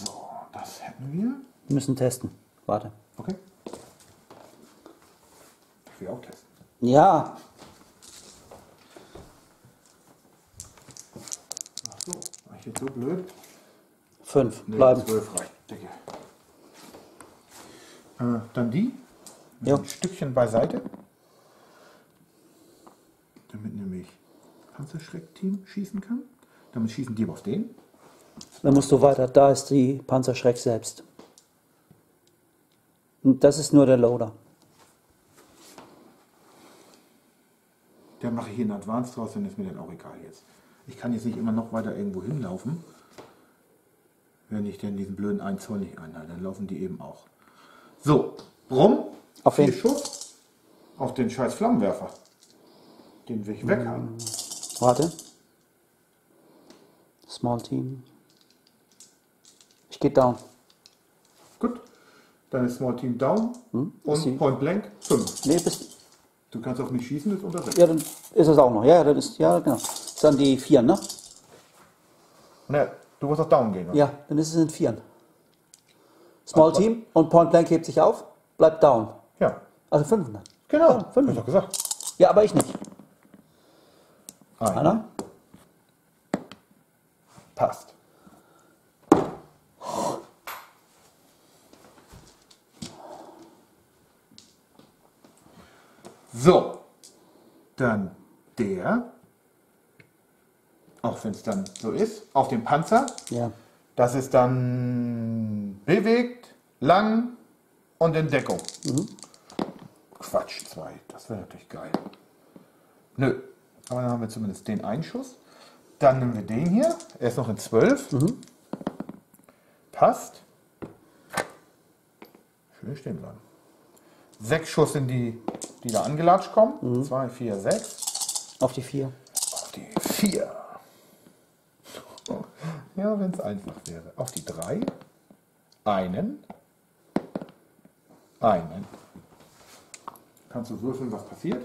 So, das hätten wir. Wir müssen testen. Warte. Okay. Ich will auch testen. Ja, Ach so, war ich jetzt so blöd? fünf. Nee, Bleiben. zwölf reicht, Dicke. Äh, dann die. Jo. Ein Stückchen beiseite. Damit nämlich Panzerschreck-Team schießen kann. Damit schießen die auf den. Dann musst du weiter. Da ist die Panzerschreck selbst. Und das ist nur der Loader. Dann mache ich hier einen Advance draus, dann ist mir das auch egal jetzt. Ich kann jetzt nicht immer noch weiter irgendwo hinlaufen, wenn ich denn diesen blöden 1 Zoll nicht einhalte. Dann laufen die eben auch. So, rum. Auf wen? Schuss auf den scheiß Flammenwerfer. Den will ich weg haben. Warte. Small Team. Ich gehe down. Gut. Dann ist Small Team down Hm, und sie- Point Blank 5. Nee, bis, Du kannst auf mich schießen, ist unter 6. ja, dann ist es auch noch. Ja, dann ist, ja, genau. Ist dann die vier, ne? Ne, du musst auf down gehen. oder? Ja, dann ist es in vieren. Small Team und Point Blank hebt sich auf, bleibt down. ja. Also fünf. ne? Genau. Ja, fünf. Hab ich doch gesagt. Ja, aber ich nicht. Ein. Anna? Passt. So, dann der, auch wenn es dann so ist, auf dem Panzer. Ja. Das ist dann bewegt, lang und in Deckung. Quatsch, zwei. Das wäre natürlich geil. Nö. Aber dann haben wir zumindest den Einschuss. Dann nehmen wir den hier. Er ist noch in 12. Passt. Schön stehen bleiben. Sechs Schuss in die, die da angelatscht kommen. Zwei, vier, sechs. Auf die vier. Auf die vier. Ja, wenn es einfach wäre. Auf die drei. Einen. Einen. Kannst du würfeln, was passiert?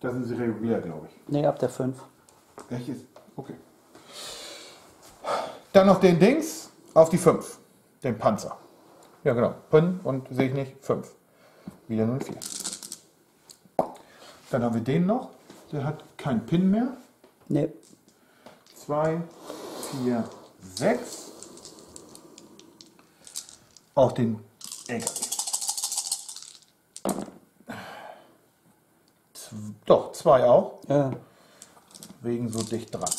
Da sind sie regulär, glaube ich. Nee, ab der fünf. Welches? Okay. Dann noch den Dings auf die 5. Den Panzer. Ja, genau. Pin und sehe ich nicht. 5. Wieder 04. Dann haben wir den noch. Der hat keinen Pin mehr. Nee. 2, 4, 6. Auch den LKW. Doch, zwei auch. Ja. Wegen so dicht dran.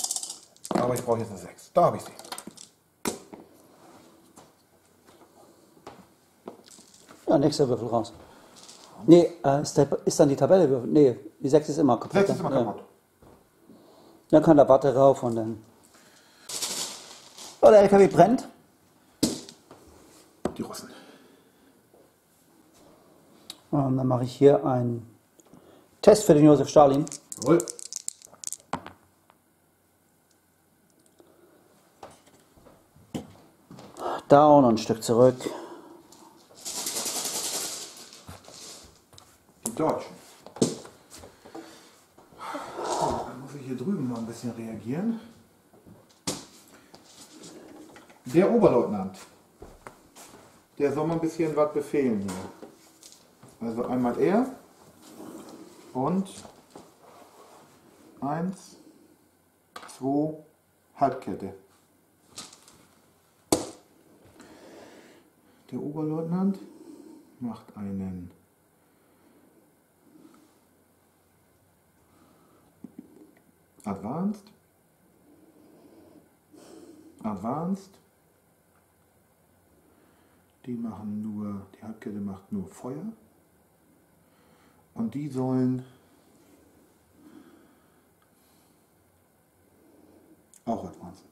Aber ich brauche jetzt eine 6. Da habe ich sie. Ja, nächster Würfel raus. Nee, äh, ist, der, ist dann die Tabelle? Nee, die sechs ist immer kaputt. 6 ist immer Ja. Dann kann der Watte rauf und dann. Oh, der LKW brennt. Die Russen. Und dann mache ich hier einen Test für den Josef Stalin. Jawohl. Down und ein Stück zurück. Die Deutschen. So, dann muss ich hier drüben mal ein bisschen reagieren. Der Oberleutnant. Der soll mal ein bisschen was befehlen hier. Also einmal er und eins, zwei, Halbkette. Der Oberleutnant macht einen Advanced. Advanced. Die machen nur, die Halbkette macht nur Feuer. Und die sollen auch Advanced.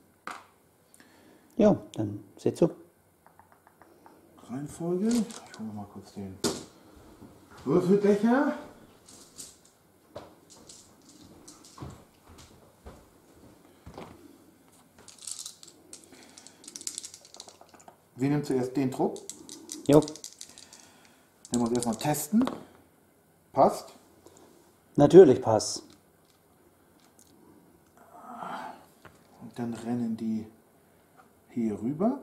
Ja, dann seht zu. Reihenfolge. Ich hole mal kurz den Würfelbecher. Wir nehmen zuerst den Trupp. Jo, Den muss erstmal testen. Passt. natürlich passt. Und dann rennen die hier rüber.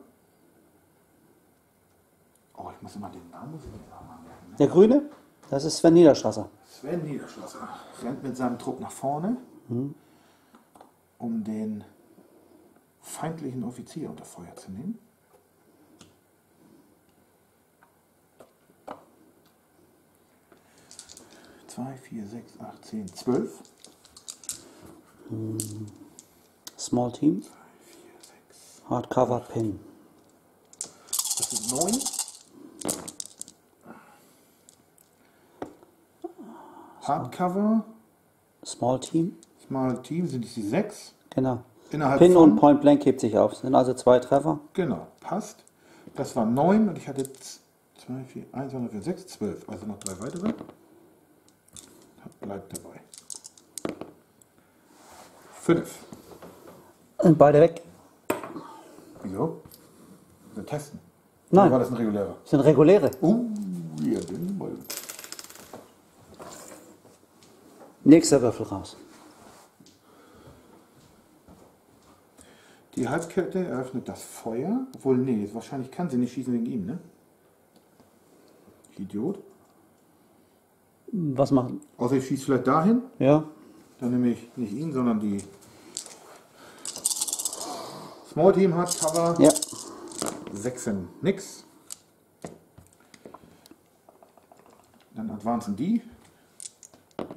Oh, ich muss immer den Namen merken. Ne? Der Grüne, das ist Sven Niederstrasser. Sven Niederschlosser rennt mit seinem Trupp nach vorne, um den feindlichen Offizier unter Feuer zu nehmen. Zwei, vier, sechs, acht, zehn, zwölf. Small Team, Vier, sechs. Hardcover Pin. Das sind neun. Hardcover, Small Team, Small Team sind es die sechs. genau. Innerhalb Pin von- und Point Blank hebt sich auf. Sind also zwei Treffer. Genau, passt. Das waren neun und ich hatte 2, 4, 1, 2, 4, 6, 12. Also noch drei weitere. Bleibt dabei. Fünf. Sind beide weg. Wieso? Wir testen. Nein. Oder war das ein regulärer? Sind reguläre. Uh, ja, den mal. Nächster Würfel raus. Die Halskette eröffnet das Feuer. Obwohl, nee, wahrscheinlich kann sie nicht schießen wegen ihm, ne? Idiot. Was machen? Außer ich schieße vielleicht dahin. Ja. Dann nehme ich nicht ihn, sondern die Small Team Hardcover. Ja. Sechsen nix. Dann advancen die.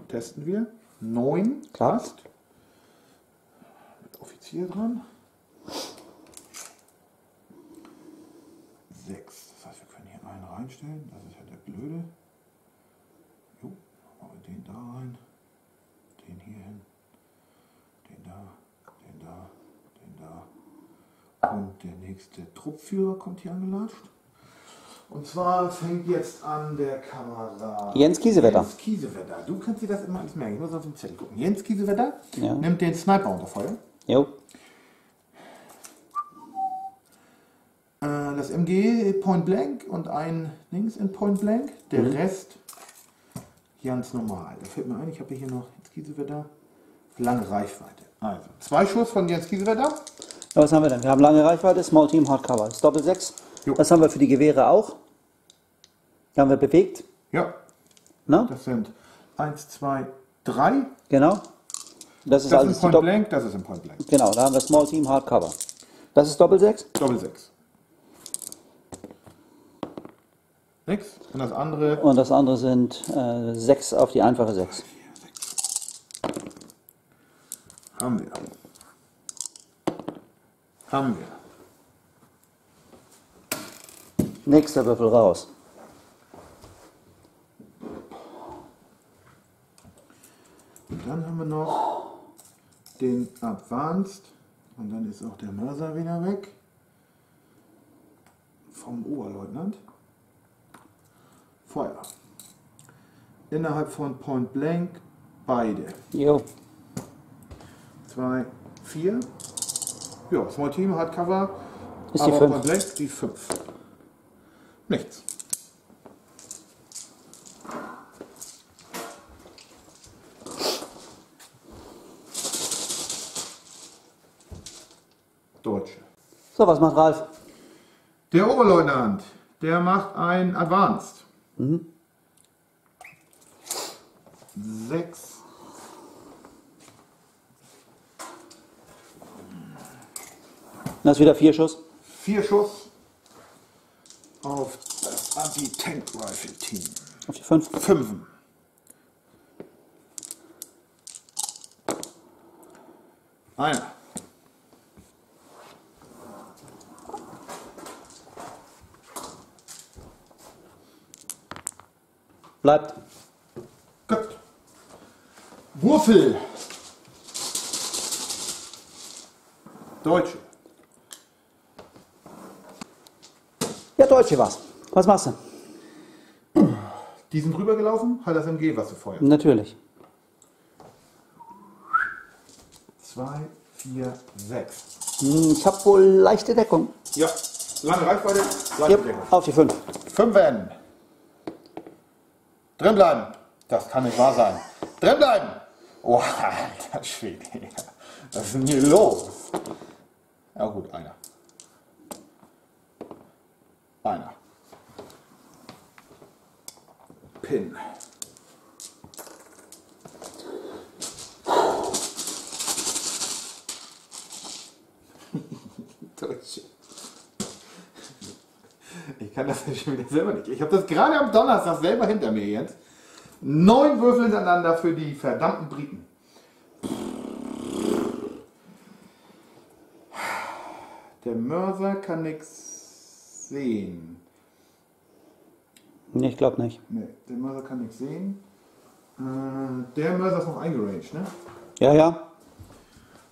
Testen wir. Neun. Klar. Passt. Mit Offizier dran. Sechs. Das heißt, wir können hier einen reinstellen. Das ist ja der Blöde. Jo, machen wir den da rein. Den hier hin. Den da. Den da. Den da. Und der nächste Truppführer kommt hier angelatscht. Und zwar fängt jetzt an der Kamera. Jens Kiesewetter. Jens Kiesewetter. Du kannst dir das immer alles merken. Ich muss auf den Zettel gucken. Jens Kiesewetter Ja. nimmt den Sniper unter Feuer. Jo. Äh, das MG Point Blank und ein Dings in Point Blank. Der Mhm. Rest ganz normal. Da fällt mir ein, ich habe hier noch Jens Kiesewetter. Lange Reichweite. Also, zwei Schuss von Jens Kiesewetter. Ja, was haben wir denn? Wir haben lange Reichweite, Small Team Hardcover. Das Doppel 6. Jo. Das haben wir für die Gewehre auch. Die haben wir bewegt. Ja, Ne? das sind 1, 2, 3. Genau. Das ist Das alles ist Point. Blank, das ist in Point Blank. Genau, da haben wir Small Team Hardcover. Das ist Doppel 6. Doppel 6. Nix. Und das andere Und das andere sind äh, 6 auf die einfache 6. haben wir. Haben wir. Nächster Würfel raus. Und dann haben wir noch den Advanced. Und dann ist auch der Mörser wieder weg. Vom Oberleutnant. Feuer. Innerhalb von Point Blank beide. Jo. Zwei, vier. Ja, Small Team, Hardcover. Ist die aber fünf. Point Blank die fünf. Nichts. Deutsche. So, was macht Ralf? Der Oberleutnant, der macht ein Advanced. Sechs. Das ist wieder vier Schuss. Vier Schuss auf das Anti-Tank-Rifle-Team. Auf die 5. Fünfen. Einer. Bleibt. Gut. Wurfel. Deutsche. Ja, Deutsche was. Was machst du? Die sind rübergelaufen, halt das MG, was du vorher. Natürlich. Zwei, vier, sechs. Hm, Ich habe wohl leichte Deckung. Ja, lange Reichweite, lange Ja, Deckung. auf die 5. Fünfen. Drin bleiben. Das kann nicht wahr sein. Drin bleiben. Oh, alter Schwede. Was ist denn hier los? Ja gut, einer. Einer. Pin. Ich kann das schon wieder selber nicht. Ich habe das gerade am Donnerstag selber hinter mir jetzt. Neun Würfel hintereinander für die verdammten Briten. Der Mörser kann nichts sehen. Nee, ich glaube nicht. Nee, der Mörser kann nichts sehen. Äh, der Mörser ist noch eingeranged, ne? Ja, ja.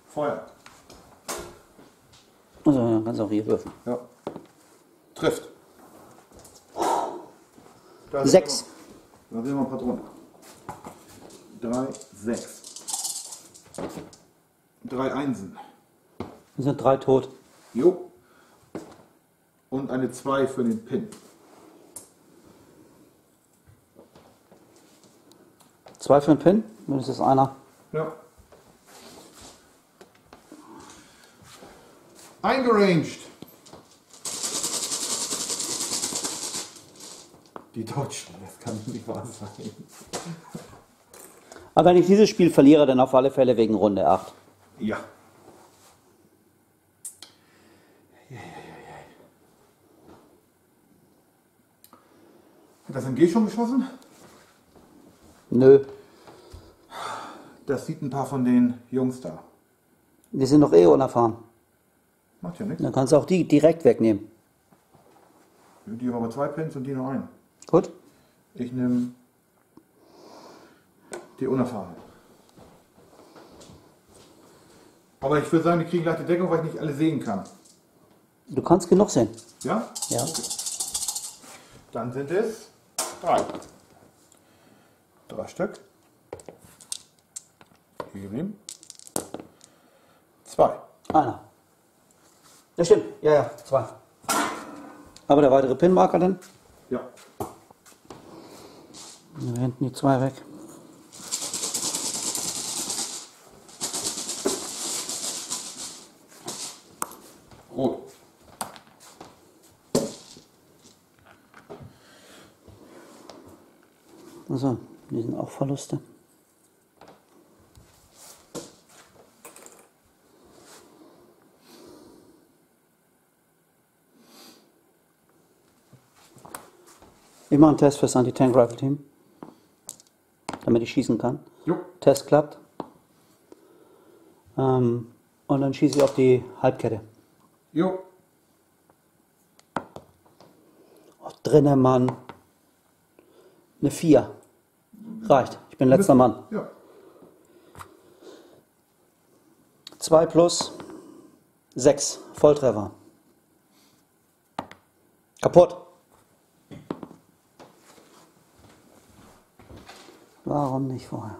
Feuer. Also, dann kannst du auch hier würfeln. Ja. Trifft. Da Sechs. Da sehen wir ein paar drunter. Drei, sechs. Drei Einsen. Wir sind drei tot. Jo. Und eine 2 für den Pin. Zwei für den Pin, es einer. Ja. Eingeranged. Die Deutschen, das kann nicht wahr sein. Aber wenn ich dieses Spiel verliere, dann auf alle Fälle wegen Runde 8. Ja. Hat das MG schon geschossen? Nö, Das sieht ein paar von den Jungs da. die sind doch eh unerfahren. Macht ja nichts. Dann kannst du auch die direkt wegnehmen. Die haben aber zwei Pins und die nur einen. Gut? Ich nehme die unerfahrenen. Aber ich würde sagen, die kriegen leichte Deckung, weil ich nicht alle sehen kann. Du kannst genug sehen. Ja? Ja. Dann sind es drei. Drei Stück. Hier geblieben. Zwei. Einer. Ja, stimmt. Ja, ja, zwei. Aber der weitere Pinmarker dann? Ja. Wir hinten die zwei weg. Also, die sind auch Verluste. Ich mache einen Test fürs Anti-Tank-Rifle-Team, damit ich schießen kann. Jo. Test klappt. Ähm, und dann schieße ich auf die Halbkette. Jo. Oh, drinnen Mann. Eine 4. Reicht. Ich bin letzter Mann. Ja. 2 plus 6. Volltreffer. Kaputt. Warum nicht vorher?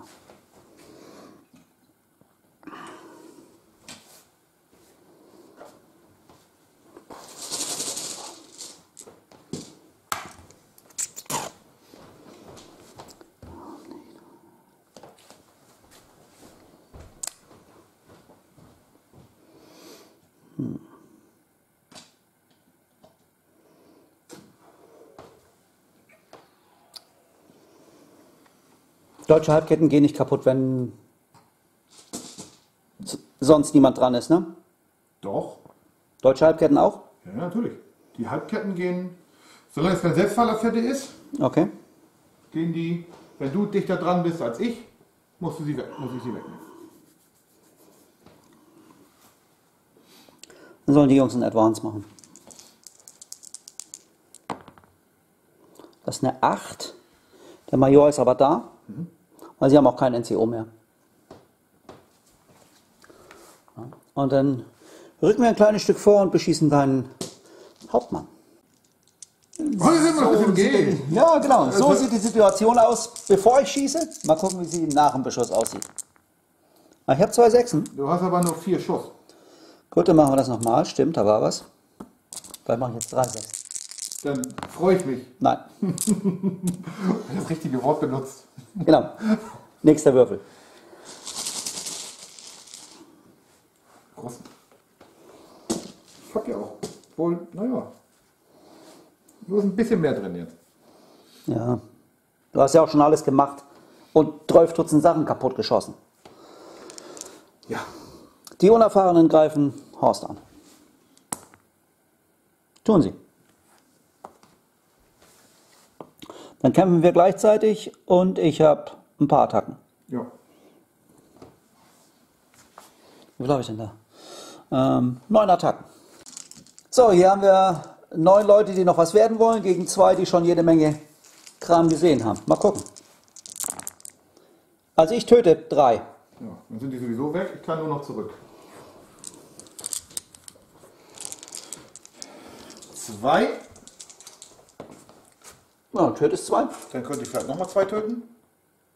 Deutsche Halbketten gehen nicht kaputt, wenn sonst niemand dran ist, ne? Doch. Deutsche Halbketten auch? Ja, natürlich. Die Halbketten gehen, solange es kein Selbstfallerfette ist, Okay. gehen die, wenn du dichter dran bist als ich, musst du sie weg, muss ich sie wegnehmen. Dann sollen die Jungs einen Advance machen. Das ist eine 8. Der Major ist aber da, weil sie haben auch kein NCO mehr. Ja. Und dann rücken wir ein kleines Stück vor und beschießen deinen Hauptmann. Im G. Ja, genau. So Also- sieht die Situation aus, bevor ich schieße. Mal gucken, wie sie nach dem Beschuss aussieht. Ah, Ich habe zwei Sechsen. Du hast aber nur vier Schuss. Gut, dann machen wir das nochmal. Stimmt, da war was. Vielleicht mache ich jetzt drei Sechsen. Dann freue ich mich, Nein. das richtige Wort benutzt. Genau. Nächster Würfel. Ich hab ja auch wohl, naja, nur ist ein bisschen mehr drin jetzt. Ja. Du hast ja auch schon alles gemacht und 12 Dutzend Sachen kaputt geschossen. Ja. Die Unerfahrenen greifen Horst an. Tun sie. Dann kämpfen wir gleichzeitig und ich habe ein paar Attacken. Ja. Wie viel habe ich denn da? Ähm, neun Attacken. So, hier haben wir neun Leute, die noch was werden wollen, gegen zwei, die schon jede Menge Kram gesehen haben. Mal gucken. Also ich töte drei. Ja, dann sind die sowieso weg. Ich kann nur noch zurück. Zwei. Du tötest zwei. Dann könnte ich vielleicht nochmal zwei töten.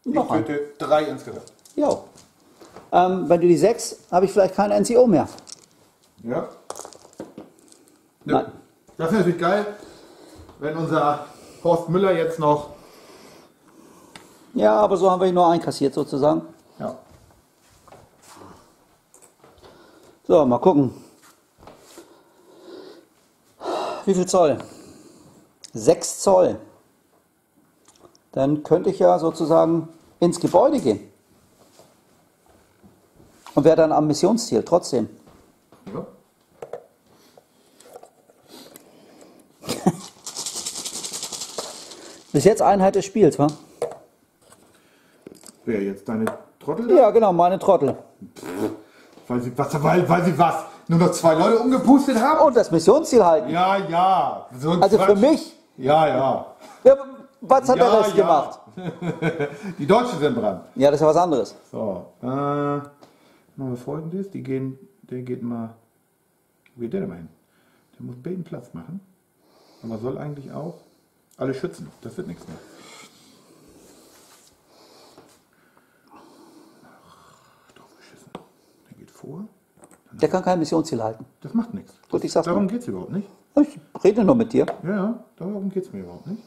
Noch ich töte drei insgesamt. Ja. Ähm, wenn du die sechs, habe ich vielleicht kein NCO mehr. Ja. Nein. Das ist natürlich geil, wenn unser Horst Müller jetzt noch. Ja, aber so haben wir ihn nur einkassiert sozusagen. Ja. So, mal gucken. Wie viel Zoll? 6 Zoll. Dann könnte ich ja sozusagen ins Gebäude gehen. Und wäre dann am Missionsziel trotzdem. ja. Bis jetzt Einheit des Spiels, wa? Wer jetzt deine Trottel? da? Ja, genau, meine Trottel. Weil sie was, weil, weil sie was? Nur noch zwei Leute umgepustet haben? Und das Missionsziel halten. Ja, ja. So Also für Quatsch. mich, Ja, ja. Was hat Ja, der Rest ja. gemacht? Die Deutschen sind dran. Ja, das ist ja was anderes. So. Äh, machen wir folgendes. Die gehen, der geht mal. Wo geht der denn mal hin? Der muss Beten Platz machen. Aber soll eigentlich auch alle schützen. Das wird nichts mehr. Ach, doch beschissen. Der geht vor. Der kann kein Missionsziel halten. Das macht nichts. Gut, ich sag's Darum geht es überhaupt nicht. Ich rede nur mit dir. Ja, ja, darum geht es mir überhaupt nicht.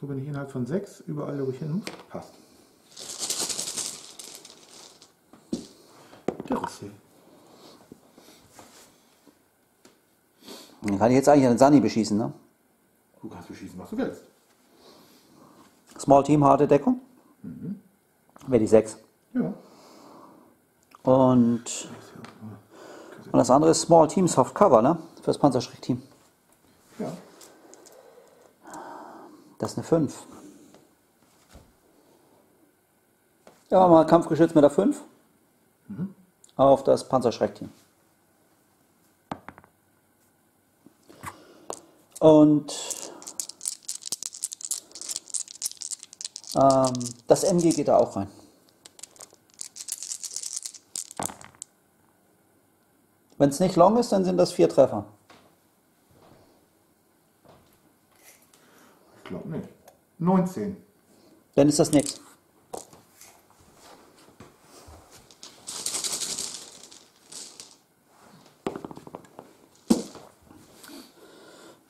So, wenn ich innerhalb von sechs überall, wo ich hin muss, passt. Der Rossi. Dann kann ich jetzt eigentlich einen Sani beschießen, ne? Du kannst beschießen, was du willst. Small Team, harte Deckung. Wäre die 6. Ja. Und, und das andere ist Small Team Soft Cover, ne? Fürs Panzerschreck-Team. Ja. Das ist eine 5. Ja, mal Kampfgeschütz mit der 5. Auf das Panzerschreck-Team. Und ähm, das MG geht da auch rein. Wenn es nicht long ist, dann sind das vier Treffer. Ich glaube nicht. 19. Dann ist das nichts.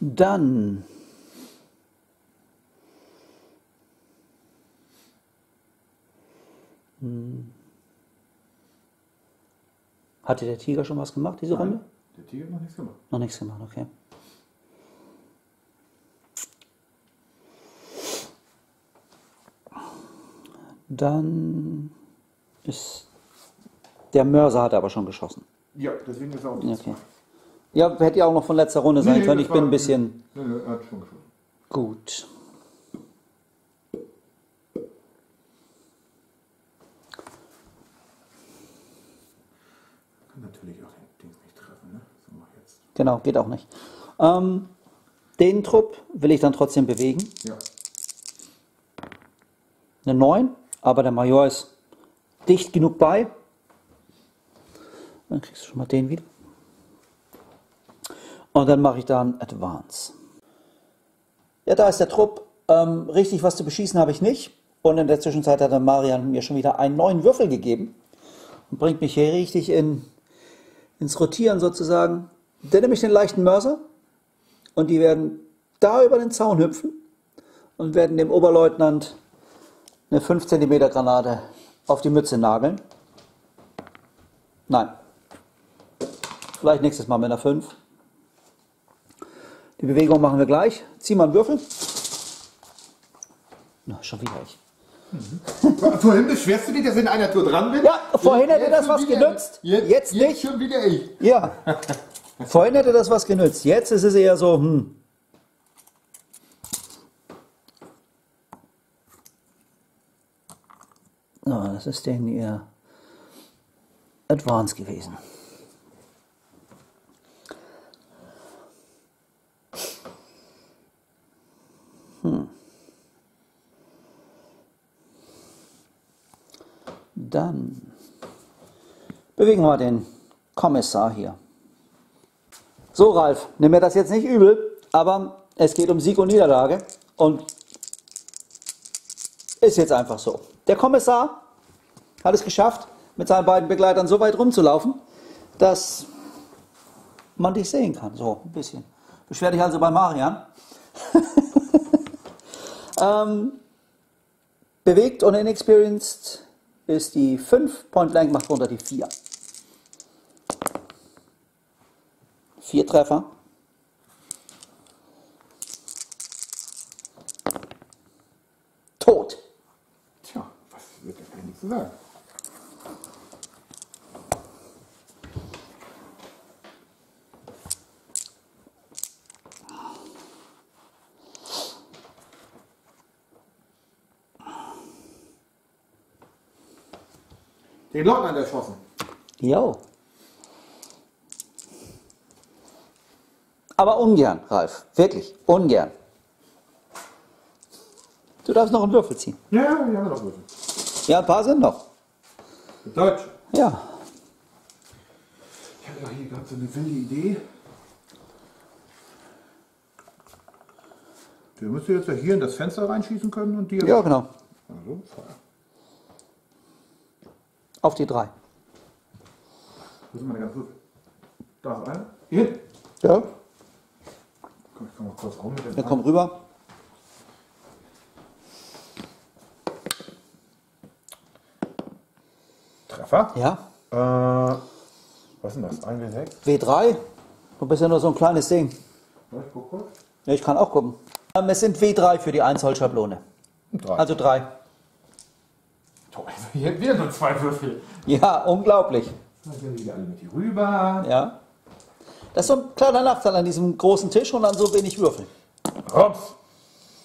Dann Hm. Hatte der Tiger schon was gemacht diese Runde? Der Tiger hat noch nichts gemacht. Noch nichts gemacht, okay. Dann ist der Mörser hat aber schon geschossen. Ja, deswegen ist er auch Ja, Okay. Ja, hätte ja auch noch von letzter Runde sein können. Ich bin ein bisschen Nee, nee, er hat schon geschossen. gut. Kann natürlich auch den Dings nicht treffen, ne? So, mach jetzt. Genau, geht auch nicht. Ähm, den Trupp will ich dann trotzdem bewegen. Ja. Eine 9, aber der Major ist dicht genug bei. Dann kriegst du schon mal den wieder. Und dann mache ich dann Advance. Ja, da ist der Trupp. Ähm, richtig was zu beschießen habe ich nicht. Und in der Zwischenzeit hat der Marian mir schon wieder einen neuen Würfel gegeben. Und bringt mich hier richtig in, ins Rotieren sozusagen. Der nämlich den leichten Mörser. Und die werden da über den Zaun hüpfen und werden dem Oberleutnant eine 5 cm Granate auf die Mütze nageln. Nein. Vielleicht nächstes Mal mit einer 5. Die Bewegung machen wir gleich. Zieh mal einen Würfel. Na, schon wieder ich. Vorhin beschwerst du dich, dass ich in einer Tour dran bin? Ja, vorhin hätte Jetzt das schon was genützt. Jetzt, Jetzt jetzt nicht. schon wieder ich. Ja. Vorhin hätte das was genützt. Jetzt ist es eher so, hm. So, das ist denn ihr Advance gewesen. Hm. Dann bewegen wir den Kommissar hier. So, Ralf, nimm mir das jetzt nicht übel, aber es geht um Sieg und Niederlage und ist jetzt einfach so. Der Kommissar hat es geschafft, mit seinen beiden Begleitern so weit rumzulaufen, dass man dich sehen kann. So, ein bisschen. Beschwer dich also bei Marian. ähm, bewegt und inexperienced ist die 5, Point Blank macht runter die 4. Vier Treffer. Tot. Tja, was wird da kann ich nichts zu sagen. Den Leutnant erschossen. Jo. Aber ungern, Ralf. Wirklich, ungern. Du darfst noch einen Würfel ziehen. Ja, ja, wir haben noch Würfel. Ja, ein paar sind noch. Mit Deutsch. Ja. Ich habe ja hier gerade so eine wilde Idee. Der müsste jetzt ja hier in das Fenster reinschießen können und dir. Ja, genau. Also, Feuer auf die 3. Das ist meine ganze. Da ist eine. Hier? Ja. Komm, ich komm mal kurz rum. Ja, komm rüber. Treffer? Ja. Äh, was ist denn das? 1 W6? W3? Du bist ja nur so ein kleines Ding. Ich guck kurz. Ja, ich kann auch gucken. Es sind W3 für die Einzoll-Schablone. Also 3. Toll, also hier wieder nur zwei Würfel. Ja, unglaublich. Dann gehen wieder alle mit hier rüber. Ja. Das ist so ein kleiner Nachteil an diesem großen Tisch und an so wenig Würfeln. Rums.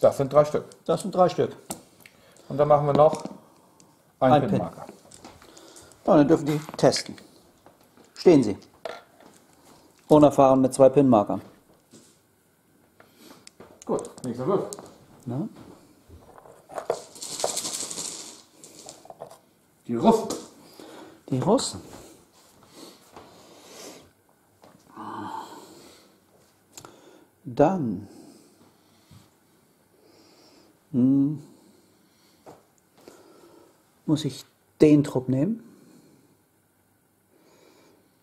Das sind drei Stück. Das sind drei Stück. Und dann machen wir noch einen ein Pinmarker. Pin. Ja, dann dürfen die testen. Stehen sie. Unerfahren mit zwei Pinmarkern. Gut, nächster Würfel. Na? Die Russen. Die Russen. Dann hm, muss ich den Trupp nehmen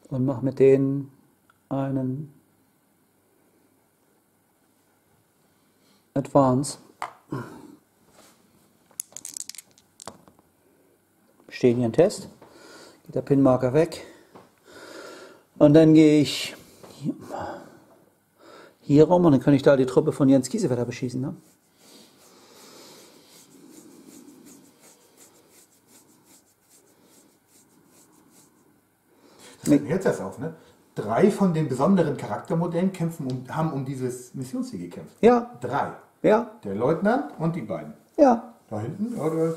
und mache mit denen einen Advance. Stehen hier einen Test. Geht der Pinmarker weg. Und dann gehe ich hier, hier rum und dann kann ich da die Truppe von Jens Kiesewetter beschießen. Ne? Das mir jetzt erst auf, ne? Drei von den besonderen Charaktermodellen kämpfen um, haben um dieses Missionsziel gekämpft. Ja, Drei. ja, Der Leutnant und die beiden. ja. Da hinten, oder?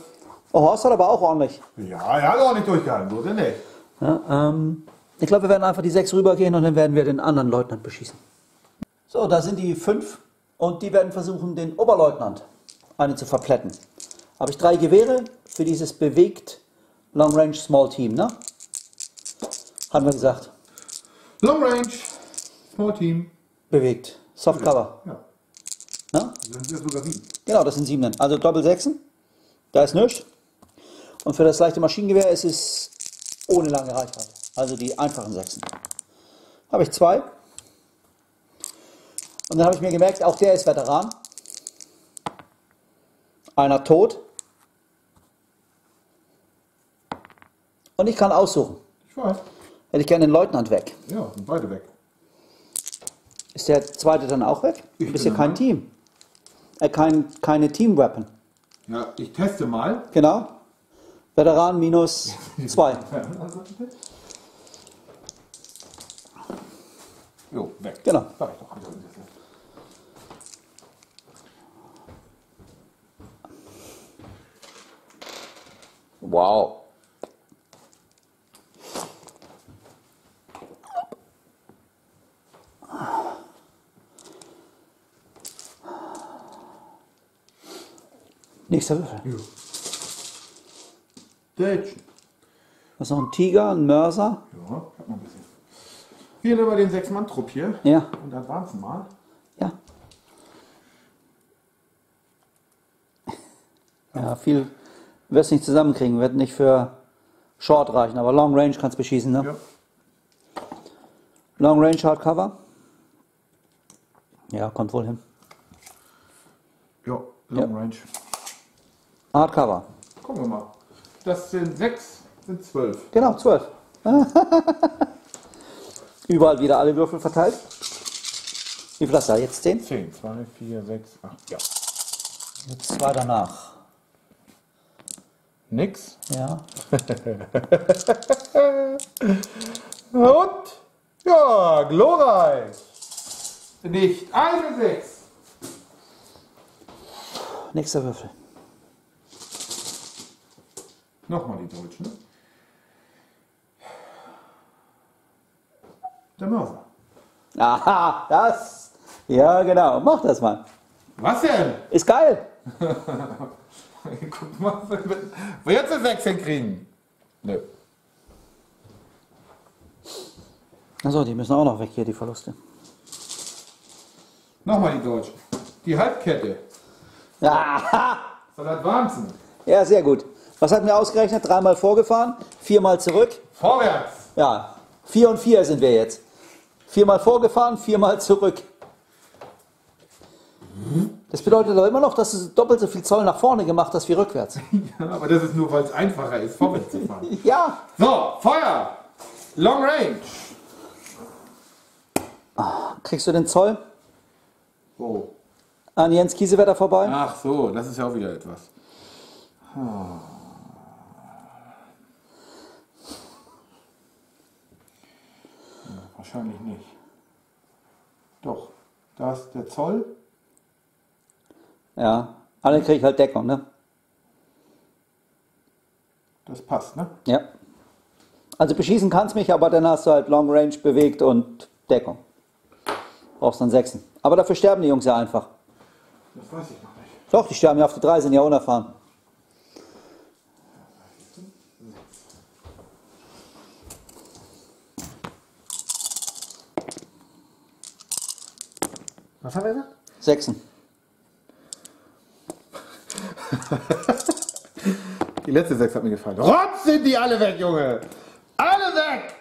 Oh, Horst hat aber auch ordentlich. Ja, er hat auch nicht durchgehalten, so denn nicht. Ja, ähm, ich glaube, wir werden einfach die sechs rübergehen und dann werden wir den anderen Leutnant beschießen. So, da sind die fünf und die werden versuchen, den Oberleutnant einen zu verpletten. Habe ich drei Gewehre für dieses bewegt Long Range Small Team, ne? Haben wir gesagt. Long Range, Small Team. Bewegt. Soft Cover. Ja, Ne? dann sind wir sogar sieben. Genau, das sind Siebenen. Also Doppel Sechsen. Da ist nichts. Und für das leichte Maschinengewehr ist es ohne lange Reichweite. Also die einfachen Sechsen. Habe ich zwei. Und dann habe ich mir gemerkt, auch der ist Veteran. Einer tot. Und ich kann aussuchen. Ich weiß. Hätte ich gerne den Leutnant weg. Ja, sind beide weg. Ist der zweite dann auch weg? Du Ich bist bin ja kein dabei. Team. Äh, kein, keine Team-Weapon. Ja, ich teste mal. Genau. Veteran minus zwei. Jo, weg. Genau. Wow. Nächster Würfel. Jo. Deutschen. Was noch ein Tiger, ein Mörser? Ja, ich hab noch ein bisschen. Hier nehmen wir den Sechs-Mann-Trupp hier. Ja. Und advancen mal. Ja. Ja, viel wirst du nicht zusammenkriegen, wird nicht für Short reichen, aber Long Range kannst beschießen, ne? Ja. Long Range Hardcover. Ja, kommt wohl hin. Ja, Long Range. Hardcover. Gucken wir mal. Das sind sechs, sind zwölf. Genau, 12. Überall wieder alle Würfel verteilt. Wie viel hast du da? Jetzt 10? Zehn, zwei, vier, sechs, acht. Ja. Jetzt zwei danach. Nix. Ja. Und? Ja, glorreich. Nicht eine sechs. Nächster Würfel. Nochmal die Deutschen. Der Mörser. Aha, das. Ja, genau. Mach das mal. Was denn? Ist geil. Guck mal, wenn wir jetzt eine 6 hinkriegen. Nö. Achso, die müssen auch noch weg hier, die Verluste. Nochmal die Deutschen. Die Halbkette. Aha. Das hat Wahnsinn. Ja, sehr gut. Was hat mir ausgerechnet? Dreimal vorgefahren, viermal zurück. Vorwärts. Ja, vier und vier sind wir jetzt. Viermal vorgefahren, viermal zurück. Das bedeutet aber immer noch, dass du doppelt so viel Zoll nach vorne gemacht hast wie rückwärts. Ja, aber das ist nur, weil es einfacher ist, vorwärts zu fahren. Ja. So, Feuer. Long Range. Kriegst du den Zoll Wo? an Jens Kiesewetter vorbei? Ach so, das ist ja auch wieder etwas. Ah. Wahrscheinlich nicht. Doch, da ist der Zoll. Ja. Alle krieg ich halt Deckung, ne? Das passt, ne? Ja. Also beschießen kannst mich, aber dann hast du halt Long Range bewegt und Deckung. Brauchst dann Sechsen. Aber dafür sterben die Jungs ja einfach. Das weiß ich noch nicht. Doch, die sterben ja auf die drei, sind ja unerfahren. Was haben wir gesagt? Sechsen. Die letzte sechs hat mir gefallen. Rotz sind die alle weg, Junge! Alle weg!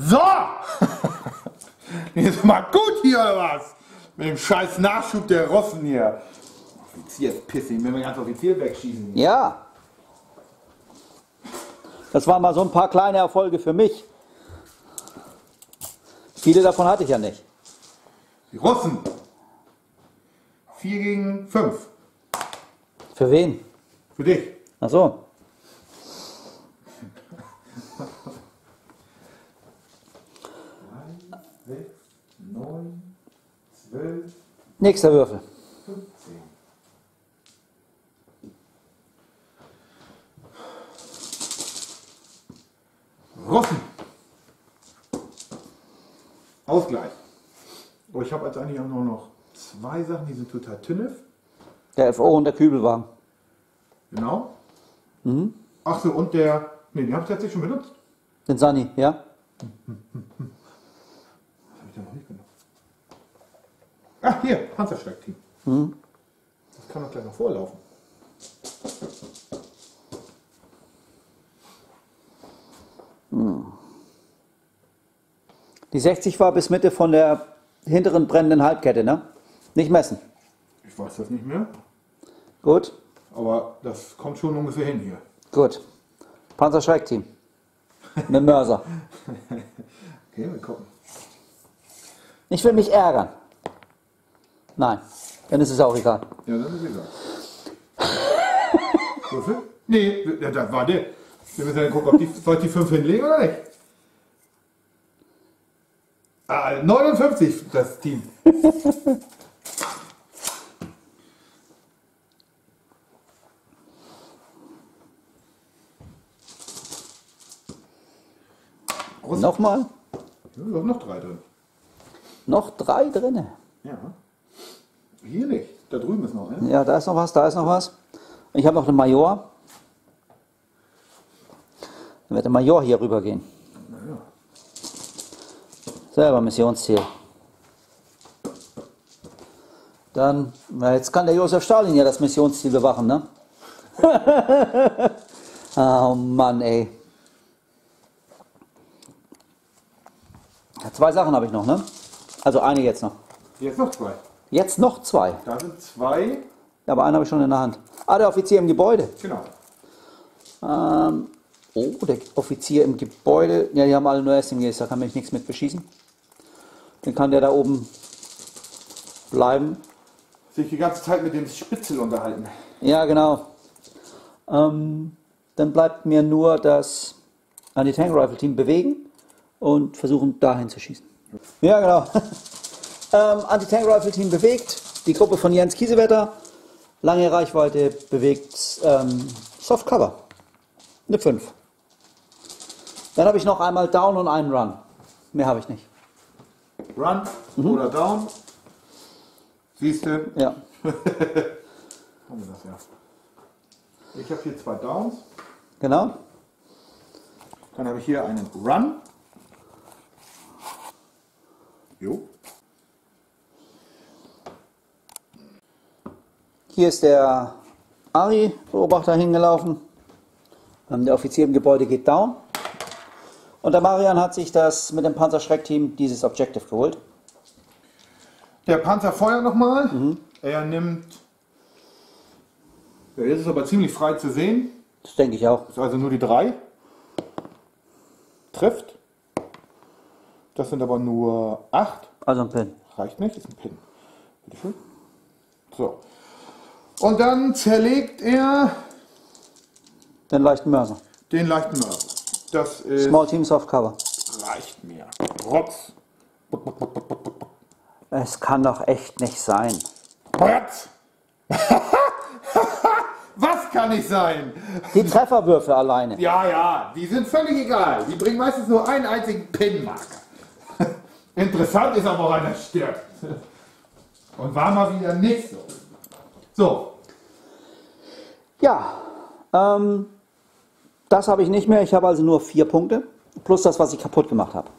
So! Ist mal gut hier oder was? Mit dem scheiß Nachschub der Rossen hier. Offizierspissing, wenn wir ganz Offizier wegschießen. Ja. Das waren mal so ein paar kleine Erfolge für mich. Viele davon hatte ich ja nicht. Die Russen. 4 gegen 5. Für wen? Für dich. Ach so. Sechs, neun, zwölf, Nächster Würfel. 15. Russen. Ausgleich. Oh, ich habe jetzt eigentlich auch nur noch zwei Sachen, die sind total tünnef. Der FO und der Kübelwagen. Genau. Ach so, und der. Ne, den habe ich tatsächlich schon benutzt. Den Sani, ja? Was habe ich denn noch nicht benutzt? Ach, hier, Panzerschreckteam. Das kann doch gleich noch vorlaufen. Die 60 war bis Mitte von der hinteren brennenden Halbkette, ne? Nicht messen. Ich weiß das nicht mehr, Gut, aber das kommt schon ungefähr hin hier. gut. Panzerschreckteam. Mit Mörser. Okay, wir gucken. Ich will mich ärgern. Nein, dann ist es auch egal. Ja, dann ist egal. Würfel? Nee, das war der. Wir müssen dann gucken, ob die, soll ich die 5 hinlegen oder nicht. Ah, 59, das Team. Nochmal. Ja, wir haben noch drei drin. Noch drei drinne. Ja. Hier nicht. Da drüben ist noch, ne? Ja, da ist noch was, da ist noch was. Ich habe noch einen Major. Dann wird der Major hier rüber gehen. Selber Missionsziel. Dann, na, jetzt kann der Josef Stalin ja das Missionsziel bewachen, ne? oh Mann, ey. Zwei Sachen habe ich noch, ne? Also eine jetzt noch. Jetzt noch zwei. Jetzt noch zwei. Da sind zwei. Ja, aber einen habe ich schon in der Hand. Ah, der Offizier im Gebäude. Genau. Ähm, oh, der Offizier im Gebäude. Ja, die haben alle nur SMGs, da kann mich nichts mit beschießen. Dann kann der da oben bleiben. Sich die ganze Zeit mit dem Spitzel unterhalten. Ja, genau. Ähm, dann bleibt mir nur das Anti-Tank-Rifle-Team bewegen und versuchen dahin zu schießen. Ja, genau. ähm, Anti-Tank-Rifle-Team bewegt. Die Gruppe von Jens Kiesewetter. Lange Reichweite bewegt ähm, Soft Cover. Eine 5. Dann habe ich noch einmal Down und einen Run. Mehr habe ich nicht. Run oder down. Siehst du? Ja. Haben wir das ja. Ich habe hier zwei Downs. Genau. Dann habe ich hier einen Run. Jo. Hier ist der Ari-Beobachter hingelaufen. Der Offizier im Gebäude geht down. Und der Marian hat sich das mit dem Panzerschreck-Team dieses Objective geholt. Der Panzer feuert nochmal. Er nimmt. Ja, jetzt ist aber ziemlich frei zu sehen. Das denke ich auch. Das ist also nur die drei. Trifft. Das sind aber nur acht. Also ein Pin. Reicht nicht, ist ein Pin. Bitte schön. So. Und dann zerlegt er Den leichten Mörser. den leichten Mörser. Das ist, Small Team Soft Cover. reicht mir. Rotz. Es kann doch echt nicht sein. Rotz. Was kann nicht sein? Die Trefferwürfe alleine. Ja, ja, die sind völlig egal. Die bringen meistens nur einen einzigen Pin-Marker. Interessant ist aber, woran das stirbt. Und war mal wieder nicht so. So, Ja, ähm, das habe ich nicht mehr. Ich habe also nur vier Punkte. Plus das, was ich kaputt gemacht habe.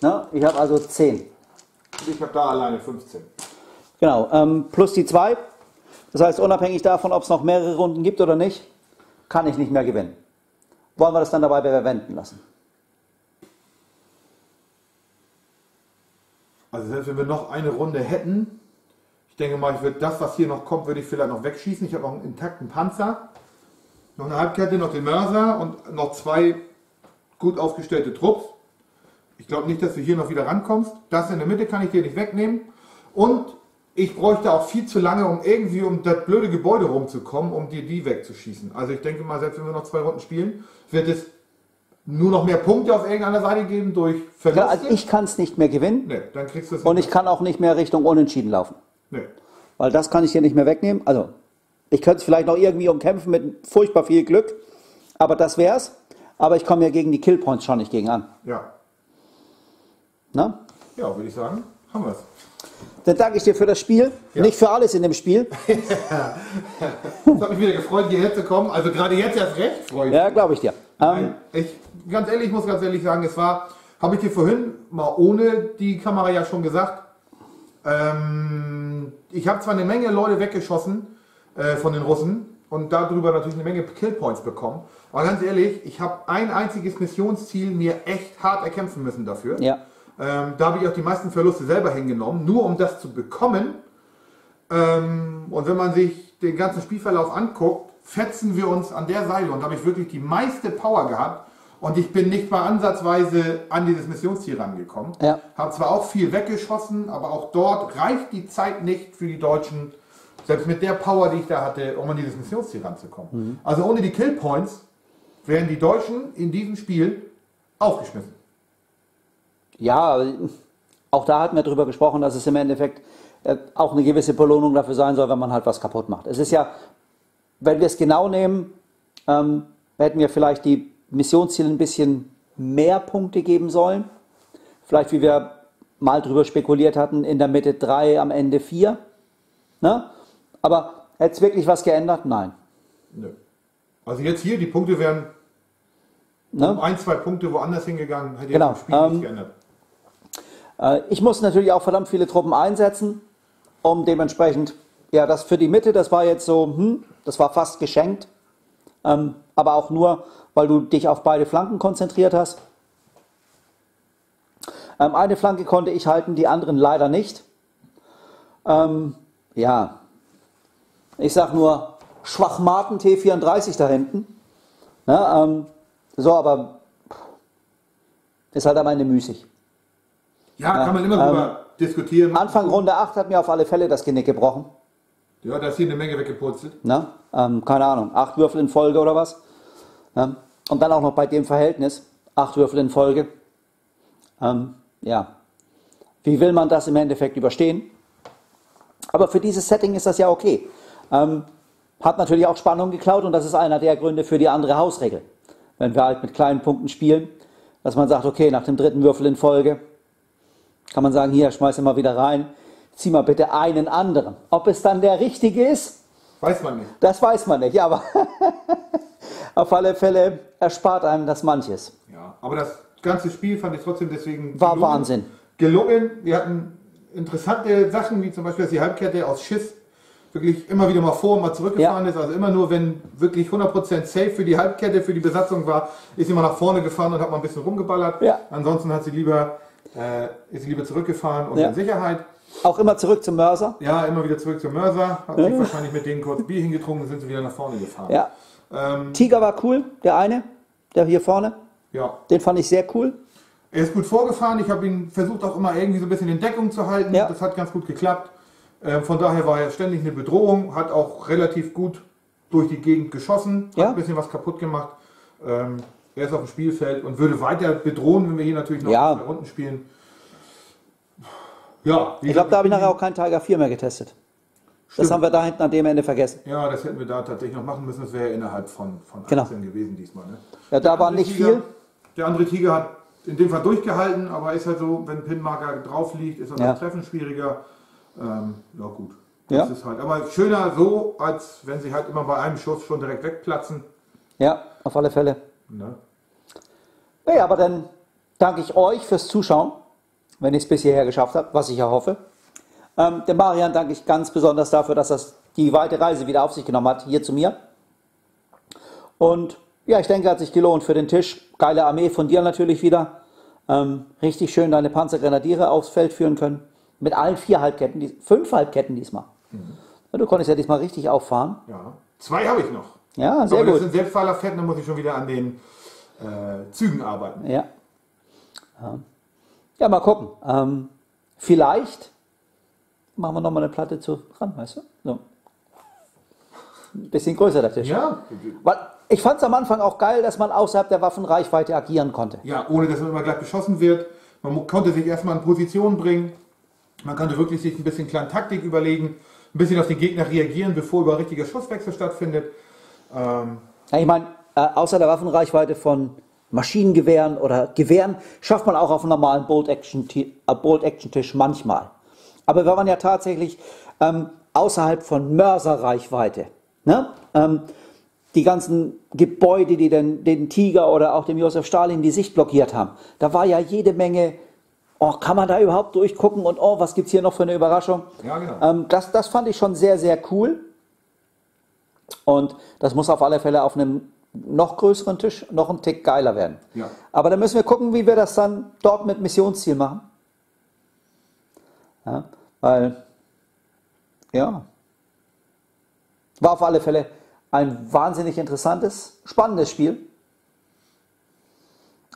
Ne? Ich habe also zehn. ich habe da alleine 15. Genau, ähm, plus die zwei. Das heißt, unabhängig davon, ob es noch mehrere Runden gibt oder nicht, kann ich nicht mehr gewinnen. Wollen wir das dann dabei bewenden lassen? Also selbst wenn wir noch eine Runde hätten, ich denke mal, ich würde das, was hier noch kommt, würde ich vielleicht noch wegschießen. Ich habe noch einen intakten Panzer, noch eine Halbkette, noch den Mörser und noch zwei gut aufgestellte Trupps. Ich glaube nicht, dass du hier noch wieder rankommst. Das in der Mitte kann ich dir nicht wegnehmen. Und ich bräuchte auch viel zu lange, um irgendwie um das blöde Gebäude rumzukommen, um dir die wegzuschießen. Also ich denke mal, selbst wenn wir noch zwei Runden spielen, wird es nur noch mehr Punkte auf irgendeiner Seite geben durch Ja, Verluste. also ich kann es nicht mehr gewinnen nee, dann kriegst du es und ich kann auch nicht mehr Richtung Unentschieden laufen. Nee. Weil das kann ich hier nicht mehr wegnehmen. Also, ich könnte es vielleicht noch irgendwie umkämpfen mit furchtbar viel Glück, aber das wär's. Aber ich komme ja gegen die Killpoints schon nicht gegen an. Ja. Ne? Ja, würde ich sagen, haben wir es. Dann danke ich dir für das Spiel. Ja. Nicht für alles in dem Spiel. Es hat mich wieder gefreut, hierher zu kommen. Also gerade jetzt erst recht freue ich Ja, glaube ich dir. Ähm, ich, ganz ehrlich, ich muss ganz ehrlich sagen, es war, habe ich dir vorhin mal ohne die Kamera ja schon gesagt, ähm, ich habe zwar eine Menge Leute weggeschossen äh, von den Russen und darüber natürlich eine Menge Killpoints bekommen, aber ganz ehrlich, ich habe ein einziges Missionsziel mir echt hart erkämpfen müssen dafür. ja. Ähm, da habe ich auch die meisten Verluste selber hingenommen, nur um das zu bekommen. Ähm, und wenn man sich den ganzen Spielverlauf anguckt, fetzen wir uns an der Seite und da habe ich wirklich die meiste Power gehabt. Und ich bin nicht mal ansatzweise an dieses Missionsziel rangekommen. Ja. Habe zwar auch viel weggeschossen, aber auch dort reicht die Zeit nicht für die Deutschen, selbst mit der Power, die ich da hatte, um an dieses Missionsziel ranzukommen. Also ohne die Killpoints wären die Deutschen in diesem Spiel aufgeschmissen. Ja, auch da hatten wir drüber gesprochen, dass es im Endeffekt äh, auch eine gewisse Belohnung dafür sein soll, wenn man halt was kaputt macht. Es ist ja, wenn wir es genau nehmen, ähm, hätten wir vielleicht die Missionsziele ein bisschen mehr Punkte geben sollen. Vielleicht, wie wir mal drüber spekuliert hatten, in der Mitte drei, am Ende vier. Ne? Aber hätte es wirklich was geändert? Nein. Nö. Also jetzt hier, die Punkte wären um Ne? ein, zwei Punkte woanders hingegangen, hätte Genau, jetzt das Spiel ähm, nicht geändert. Äh, Ich muss natürlich auch verdammt viele Truppen einsetzen, um dementsprechend, ja, das für die Mitte, das war jetzt so, hm, das war fast geschenkt, ähm, aber auch nur, weil du dich auf beide Flanken konzentriert hast. Ähm, eine Flanke konnte ich halten, die anderen leider nicht. Ähm, ja, ich sag nur Schwachmaten T34 da hinten. Ja, ähm, so, aber ist halt am Ende müßig. Ja, Ja, kann man immer ähm, drüber diskutieren. Anfang Runde 8 hat mir auf alle Fälle das Genick gebrochen. Ja, da ist hier eine Menge weggepurzelt. Ne? Ähm, keine Ahnung, acht Würfel in Folge oder was. Ne? Und dann auch noch bei dem Verhältnis, acht Würfel in Folge. Ähm, ja, wie will man das im Endeffekt überstehen? Aber für dieses Setting ist das ja okay. Ähm, hat natürlich auch Spannung geklaut und das ist einer der Gründe für die andere Hausregel. Wenn wir halt mit kleinen Punkten spielen, dass man sagt, okay, nach dem dritten Würfel in Folge kann man sagen, hier, schmeiß ihn mal wieder rein, zieh mal bitte einen anderen. Ob es dann der richtige ist, Weiß man nicht. das weiß man nicht, aber auf alle Fälle erspart einem das manches. Ja, aber das ganze Spiel fand ich trotzdem deswegen War Wahnsinn. Gelungen. Wir hatten interessante Sachen, wie zum Beispiel, dass die Halbkette aus Schiss wirklich immer wieder mal vor und mal zurückgefahren Ja. ist. Also immer nur, wenn wirklich 100% safe für die Halbkette, für die Besatzung war, ist sie mal nach vorne gefahren und hat mal ein bisschen rumgeballert. Ja. Ansonsten hat sie lieber, äh, ist sie lieber zurückgefahren und Ja. in Sicherheit. Auch immer zurück zum Mörser. Ja, immer wieder zurück zum Mörser. Hat sich wahrscheinlich mit denen kurz Bier hingetrunken und sind sie wieder nach vorne gefahren. Ja. Ähm, Tiger war cool, der eine, der hier vorne. ja. Den fand ich sehr cool. Er ist gut vorgefahren. Ich habe ihn versucht auch immer irgendwie so ein bisschen in Deckung zu halten. Ja. Das hat ganz gut geklappt. Ähm, von daher war er ständig eine Bedrohung. Hat auch relativ gut durch die Gegend geschossen. Hat Ja. ein bisschen was kaputt gemacht. Ähm, er ist auf dem Spielfeld und würde weiter bedrohen, wenn wir hier natürlich noch Ja. Runden spielen. Ja, Ich glaube, da habe ich nachher auch keinen Tiger 4 mehr getestet. Das Stimmt. haben wir da hinten an dem Ende vergessen. Ja, das hätten wir da tatsächlich noch machen müssen. Das wäre innerhalb von, von Genau. 18 gewesen diesmal. Ne? Ja, da war nicht Tiger- viel. Der andere Tiger hat in dem Fall durchgehalten, aber ist halt so, wenn Pinmarker drauf liegt, ist auch Ja. das Treffen schwieriger. Ähm, ja gut. Ja. Das ist halt. Aber schöner so, als wenn sie halt immer bei einem Schuss schon direkt wegplatzen. Ja, auf alle Fälle. Ne? Naja, aber dann danke ich euch fürs Zuschauen, wenn ich es bis hierher geschafft habe, was ich ja hoffe. Ähm, dem Marian danke ich ganz besonders dafür, dass er die weite Reise wieder auf sich genommen hat, hier zu mir. Und ja, ich denke, hat sich gelohnt für den Tisch. Geile Armee von dir natürlich wieder. Ähm, richtig schön deine Panzergrenadiere aufs Feld führen können. Mit allen vier Halbketten, die- fünf Halbketten diesmal. Ja, du konntest ja diesmal richtig auffahren. Ja. Zwei habe ich noch. Ja, sehr aber das gut. sind Selbstfahlerfetten, dann muss ich schon wieder an den äh, Zügen arbeiten. Ja. Ja, ja mal gucken. Ähm, vielleicht machen wir nochmal eine Platte zu ran, weißt du? So. Ein bisschen größer der Tisch. Ja, Weil ich fand es am Anfang auch geil, dass man außerhalb der Waffenreichweite agieren konnte. Ja, ohne dass man immer gleich beschossen wird. Man konnte sich erstmal in Position bringen. Man konnte wirklich sich ein bisschen kleine Taktik überlegen, ein bisschen auf den Gegner reagieren, bevor über richtiger Schusswechsel stattfindet. Ähm, Ja, ich meine, äh, außer der Waffenreichweite von Maschinengewehren oder Gewehren schafft man auch auf einem normalen Bolt-Action-Tisch äh, Bolt manchmal. Aber wenn man ja tatsächlich ähm, außerhalb von Mörserreichweite, ne, ähm, die ganzen Gebäude, die den, den Tiger oder auch dem Josef Stalin die Sicht blockiert haben, da war ja jede Menge, oh, kann man da überhaupt durchgucken und oh, was gibt es hier noch für eine Überraschung? Ja, genau. Ähm, das, das fand ich schon sehr, sehr cool. Und das muss auf alle Fälle auf einem noch größeren Tisch noch ein Tick geiler werden. Ja. Aber dann müssen wir gucken, wie wir das dann dort mit Missionsziel machen. Ja, weil, ja, war auf alle Fälle ein wahnsinnig interessantes, spannendes Spiel.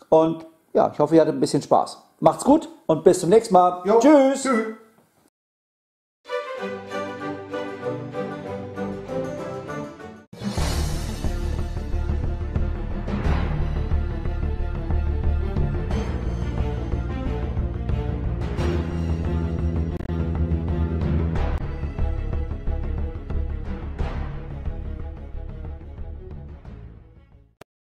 Und ja, ich hoffe, ihr hattet ein bisschen Spaß. Macht's gut und bis zum nächsten Mal. jo, Tschüss. Tschüss.